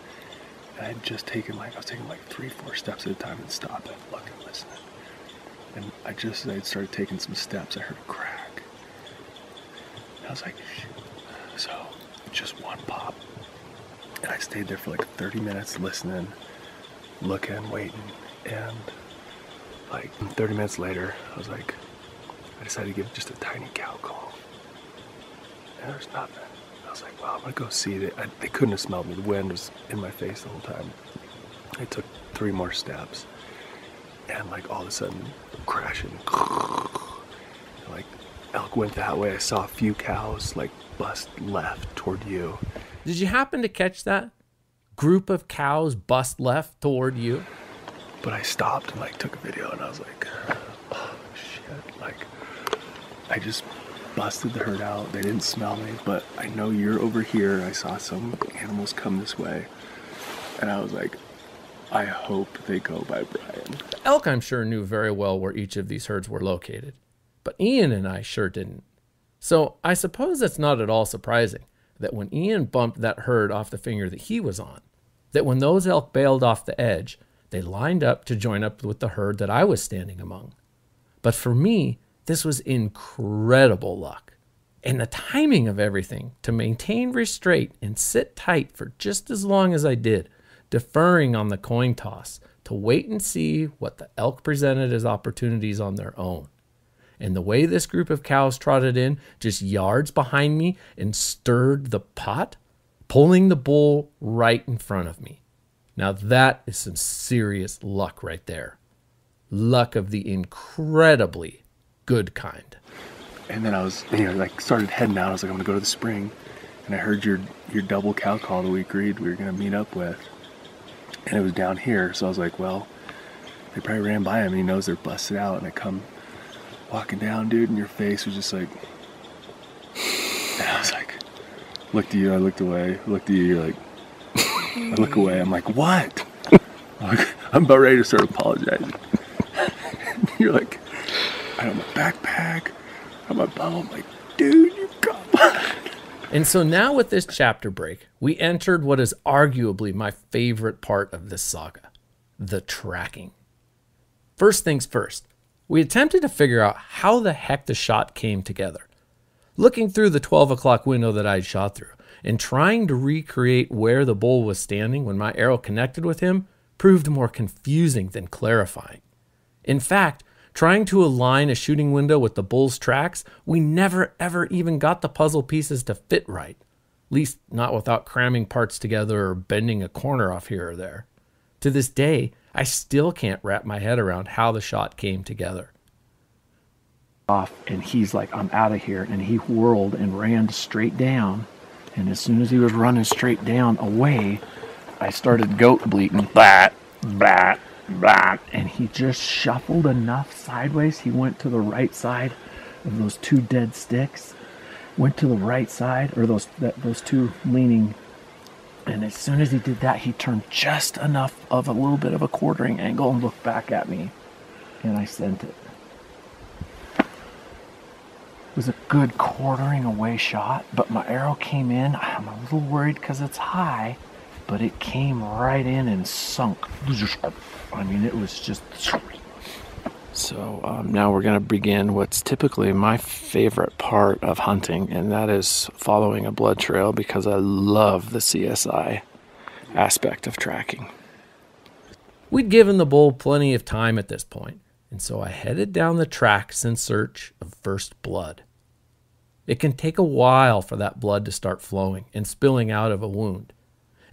And I had just taken like I was taking like three, four steps at a time and stop and look and listen. And I just I started taking some steps, I heard a crack. And I was like, so just one pop. And I stayed there for like 30 minutes listening, looking, waiting, and like 30 minutes later, I was like, I decided to give just a tiny cow call. And there's nothing was like, wow, I'm gonna go see it. I, they couldn't have smelled me. The wind was in my face the whole time. I took three more steps, and like all of a sudden, crashing. Like elk went that way. I saw a few cows like bust left toward you. Did you happen to catch that? Group of cows bust left toward you? But I stopped and like took a video, and I was like, oh shit! Like I just busted the herd out. They didn't smell me, but I know you're over here. I saw some animals come this way. And I was like, I hope they go by Brian. Elk, I'm sure, knew very well where each of these herds were located, but Ian and I sure didn't. So I suppose it's not at all surprising that when Ian bumped that herd off the finger that he was on, that when those elk bailed off the edge, they lined up to join up with the herd that I was standing among. But for me, this was incredible luck. And the timing of everything to maintain restraint and sit tight for just as long as I did, deferring on the coin toss to wait and see what the elk presented as opportunities on their own. And the way this group of cows trotted in just yards behind me and stirred the pot, pulling the bull right in front of me. Now that is some serious luck right there. Luck of the incredibly good kind. And then I was, you know, like started heading out. I was like, I'm gonna go to the spring, and I heard your your double cow call that we agreed we were gonna meet up with, and it was down here. So I was like, well, they probably ran by him, and he knows they're busted out. And I come walking down, dude, and your face was just like, and I was like, looked at you, I looked away, looked at you, you're like, I look away, I'm like, what? I'm, I'm about ready to start apologizing. you're like, I have my backpack, I have my bow. I'm like, dude, you on. And so now with this chapter break, we entered what is arguably my favorite part of this saga the tracking. First things first, we attempted to figure out how the heck the shot came together. Looking through the 12 o'clock window that I'd shot through and trying to recreate where the bull was standing when my arrow connected with him proved more confusing than clarifying. In fact, trying to align a shooting window with the bull's tracks, we never ever even got the puzzle pieces to fit right. At least not without cramming parts together or bending a corner off here or there. To this day, I still can't wrap my head around how the shot came together. Off, and he's like, I'm out of here. And he whirled and ran straight down. And as soon as he was running straight down away, I started goat bleating. Bat, bat, bat. And he just shuffled enough sideways. He went to the right side of those two dead sticks, went to the right side, or those, that, those two leaning and as soon as he did that, he turned just enough of a little bit of a quartering angle and looked back at me. And I sent it. It was a good quartering away shot, but my arrow came in. I'm a little worried because it's high, but it came right in and sunk. I mean, it was just. So um, now we're going to begin what's typically my favorite part of hunting, and that is following a blood trail because I love the CSI aspect of tracking. We'd given the bull plenty of time at this point, and so I headed down the tracks in search of first blood. It can take a while for that blood to start flowing and spilling out of a wound.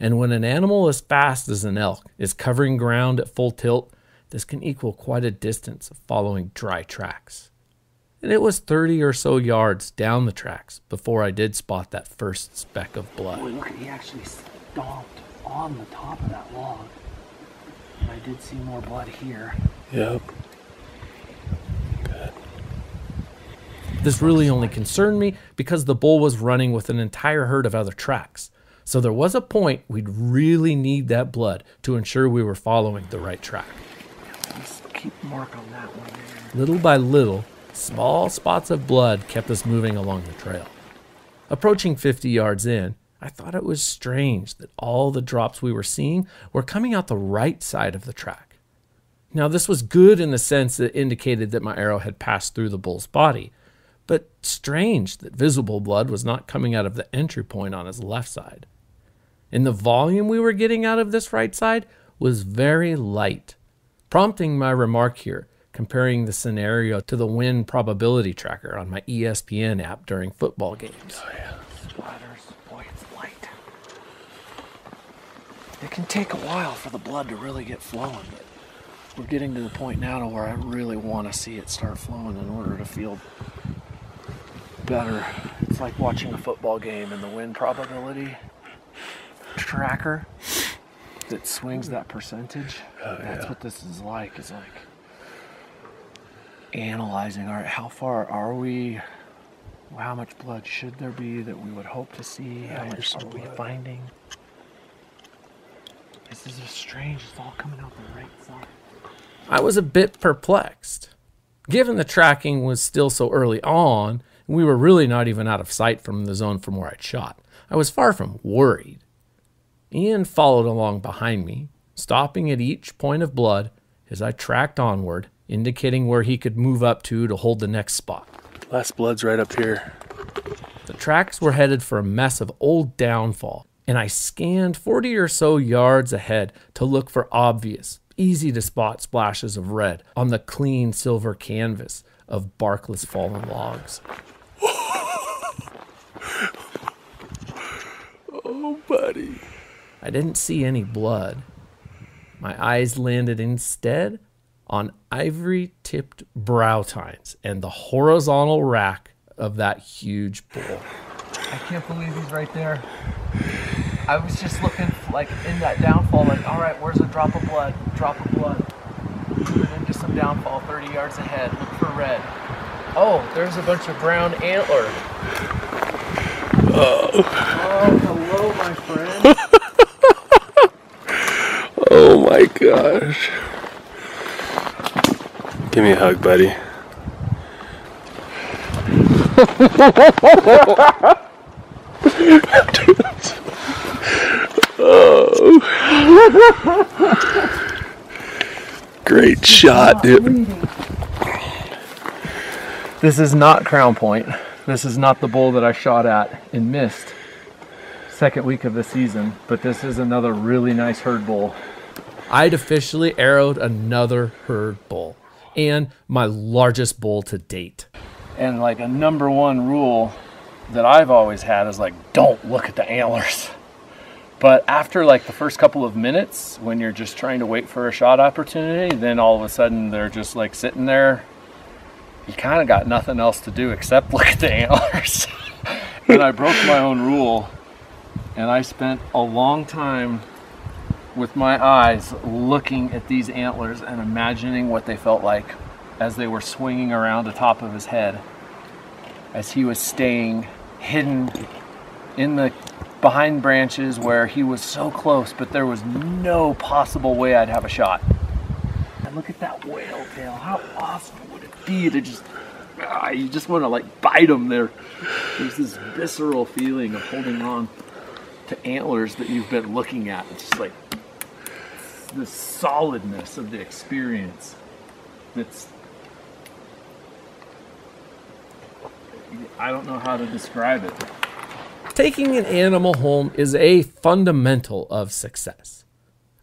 And when an animal as fast as an elk is covering ground at full tilt, this can equal quite a distance of following dry tracks. And it was 30 or so yards down the tracks before I did spot that first speck of blood. Boy, look, he actually stomped on the top of that log. And I did see more blood here. Yep. This really only concerned me because the bull was running with an entire herd of other tracks. So there was a point we'd really need that blood to ensure we were following the right track. Let's keep mark on that one there. Little by little, small spots of blood kept us moving along the trail. Approaching 50 yards in, I thought it was strange that all the drops we were seeing were coming out the right side of the track. Now, this was good in the sense that it indicated that my arrow had passed through the bull's body, but strange that visible blood was not coming out of the entry point on his left side. And the volume we were getting out of this right side was very light, prompting my remark here, comparing the scenario to the win probability tracker on my ESPN app during football games. Oh, yeah. Splatters. Boy, it's light. It can take a while for the blood to really get flowing, but we're getting to the point now to where I really want to see it start flowing in order to feel better. It's like watching a football game and the win probability tracker that swings that percentage. Oh, That's what this is like. It's like analyzing all right, how far are we? How much blood should there be that we would hope to see? How much here's are we blood. finding? This is just strange. It's all coming out the right side. I was a bit perplexed. Given the tracking was still so early on, and we were really not even out of sight from the zone from where I'd shot, I was far from worried. Ian followed along behind me, stopping at each point of blood as I tracked onward, indicating where he could move up to to hold the next spot. Last blood's right up here. The tracks were headed for a mess of old downfall, and I scanned 40 or so yards ahead to look for obvious, easy to spot splashes of red on the clean silver canvas of barkless fallen logs. Oh, buddy. I didn't see any blood. My eyes landed instead on ivory tipped brow tines and the horizontal rack of that huge bull. I can't believe he's right there. I was just looking like in that downfall, like, all right, where's a drop of blood? Drop of blood. Moving into some downfall, 30 yards ahead. Look for red. Oh, there's a bunch of brown antler. Oh, hello, my friend. Oh my gosh. Give me a hug, buddy. oh. Great shot, dude. This is not Crown Point. This is not the bull that I shot at and missed. Second week of the season, but this is another really nice herd bull. I'd officially arrowed another herd bull and my largest bull to date. And like a number one rule that I've always had is like, don't look at the antlers. But after like the first couple of minutes, when you're just trying to wait for a shot opportunity, then all of a sudden they're just like sitting there. You kind of got nothing else to do except look at the antlers. and I broke my own rule. And I spent a long time with my eyes looking at these antlers and imagining what they felt like as they were swinging around the top of his head as he was staying hidden in the behind branches where he was so close but there was no possible way I'd have a shot. And look at that whale tail. How awesome it just ah, you just want to like bite them there. There's this visceral feeling of holding on to antlers that you've been looking at. It's just like the solidness of the experience that's I don't know how to describe it. Taking an animal home is a fundamental of success.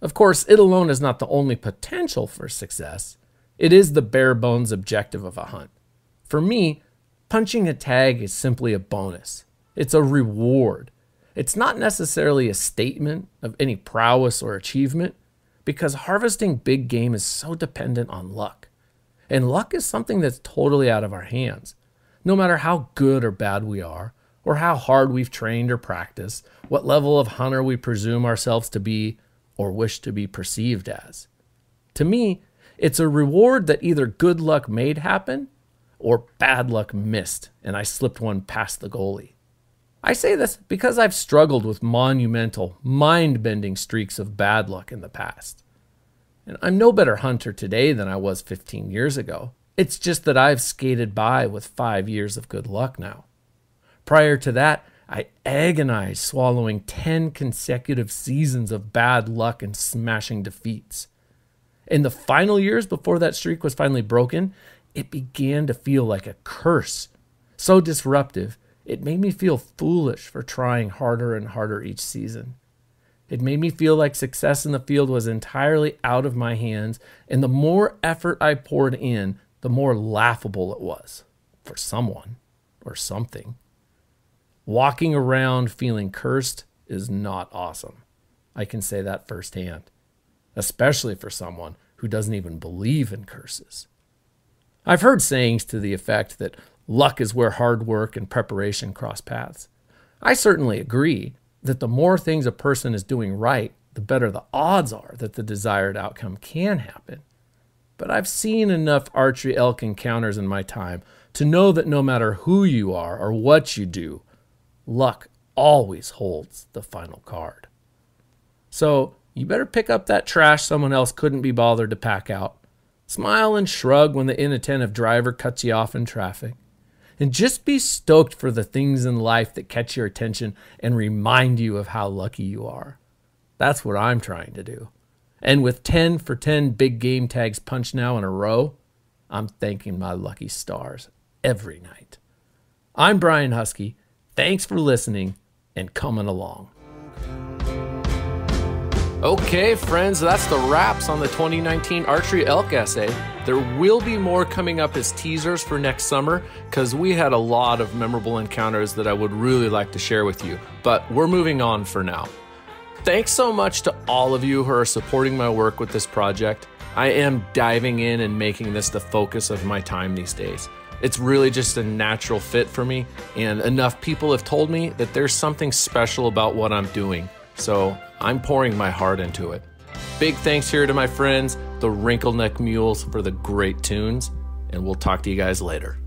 Of course, it alone is not the only potential for success. It is the bare bones objective of a hunt. For me, punching a tag is simply a bonus. It's a reward. It's not necessarily a statement of any prowess or achievement because harvesting big game is so dependent on luck. And luck is something that's totally out of our hands. No matter how good or bad we are, or how hard we've trained or practiced, what level of hunter we presume ourselves to be or wish to be perceived as. To me, it's a reward that either good luck made happen or bad luck missed, and I slipped one past the goalie. I say this because I've struggled with monumental, mind bending streaks of bad luck in the past. And I'm no better hunter today than I was 15 years ago. It's just that I've skated by with five years of good luck now. Prior to that, I agonized swallowing 10 consecutive seasons of bad luck and smashing defeats. In the final years before that streak was finally broken, it began to feel like a curse. So disruptive, it made me feel foolish for trying harder and harder each season. It made me feel like success in the field was entirely out of my hands, and the more effort I poured in, the more laughable it was for someone or something. Walking around feeling cursed is not awesome. I can say that firsthand, especially for someone who doesn't even believe in curses. I've heard sayings to the effect that luck is where hard work and preparation cross paths. I certainly agree that the more things a person is doing right, the better the odds are that the desired outcome can happen. But I've seen enough archery elk encounters in my time to know that no matter who you are or what you do, luck always holds the final card. So you better pick up that trash someone else couldn't be bothered to pack out. Smile and shrug when the inattentive driver cuts you off in traffic. And just be stoked for the things in life that catch your attention and remind you of how lucky you are. That's what I'm trying to do. And with 10 for 10 big game tags punched now in a row, I'm thanking my lucky stars every night. I'm Brian Husky. Thanks for listening and coming along. Okay, friends, that's the wraps on the 2019 Archery Elk essay. There will be more coming up as teasers for next summer because we had a lot of memorable encounters that I would really like to share with you. But we're moving on for now. Thanks so much to all of you who are supporting my work with this project. I am diving in and making this the focus of my time these days. It's really just a natural fit for me, and enough people have told me that there's something special about what I'm doing. So I'm pouring my heart into it. Big thanks here to my friends, the Wrinkle Neck Mules, for the great tunes, and we'll talk to you guys later.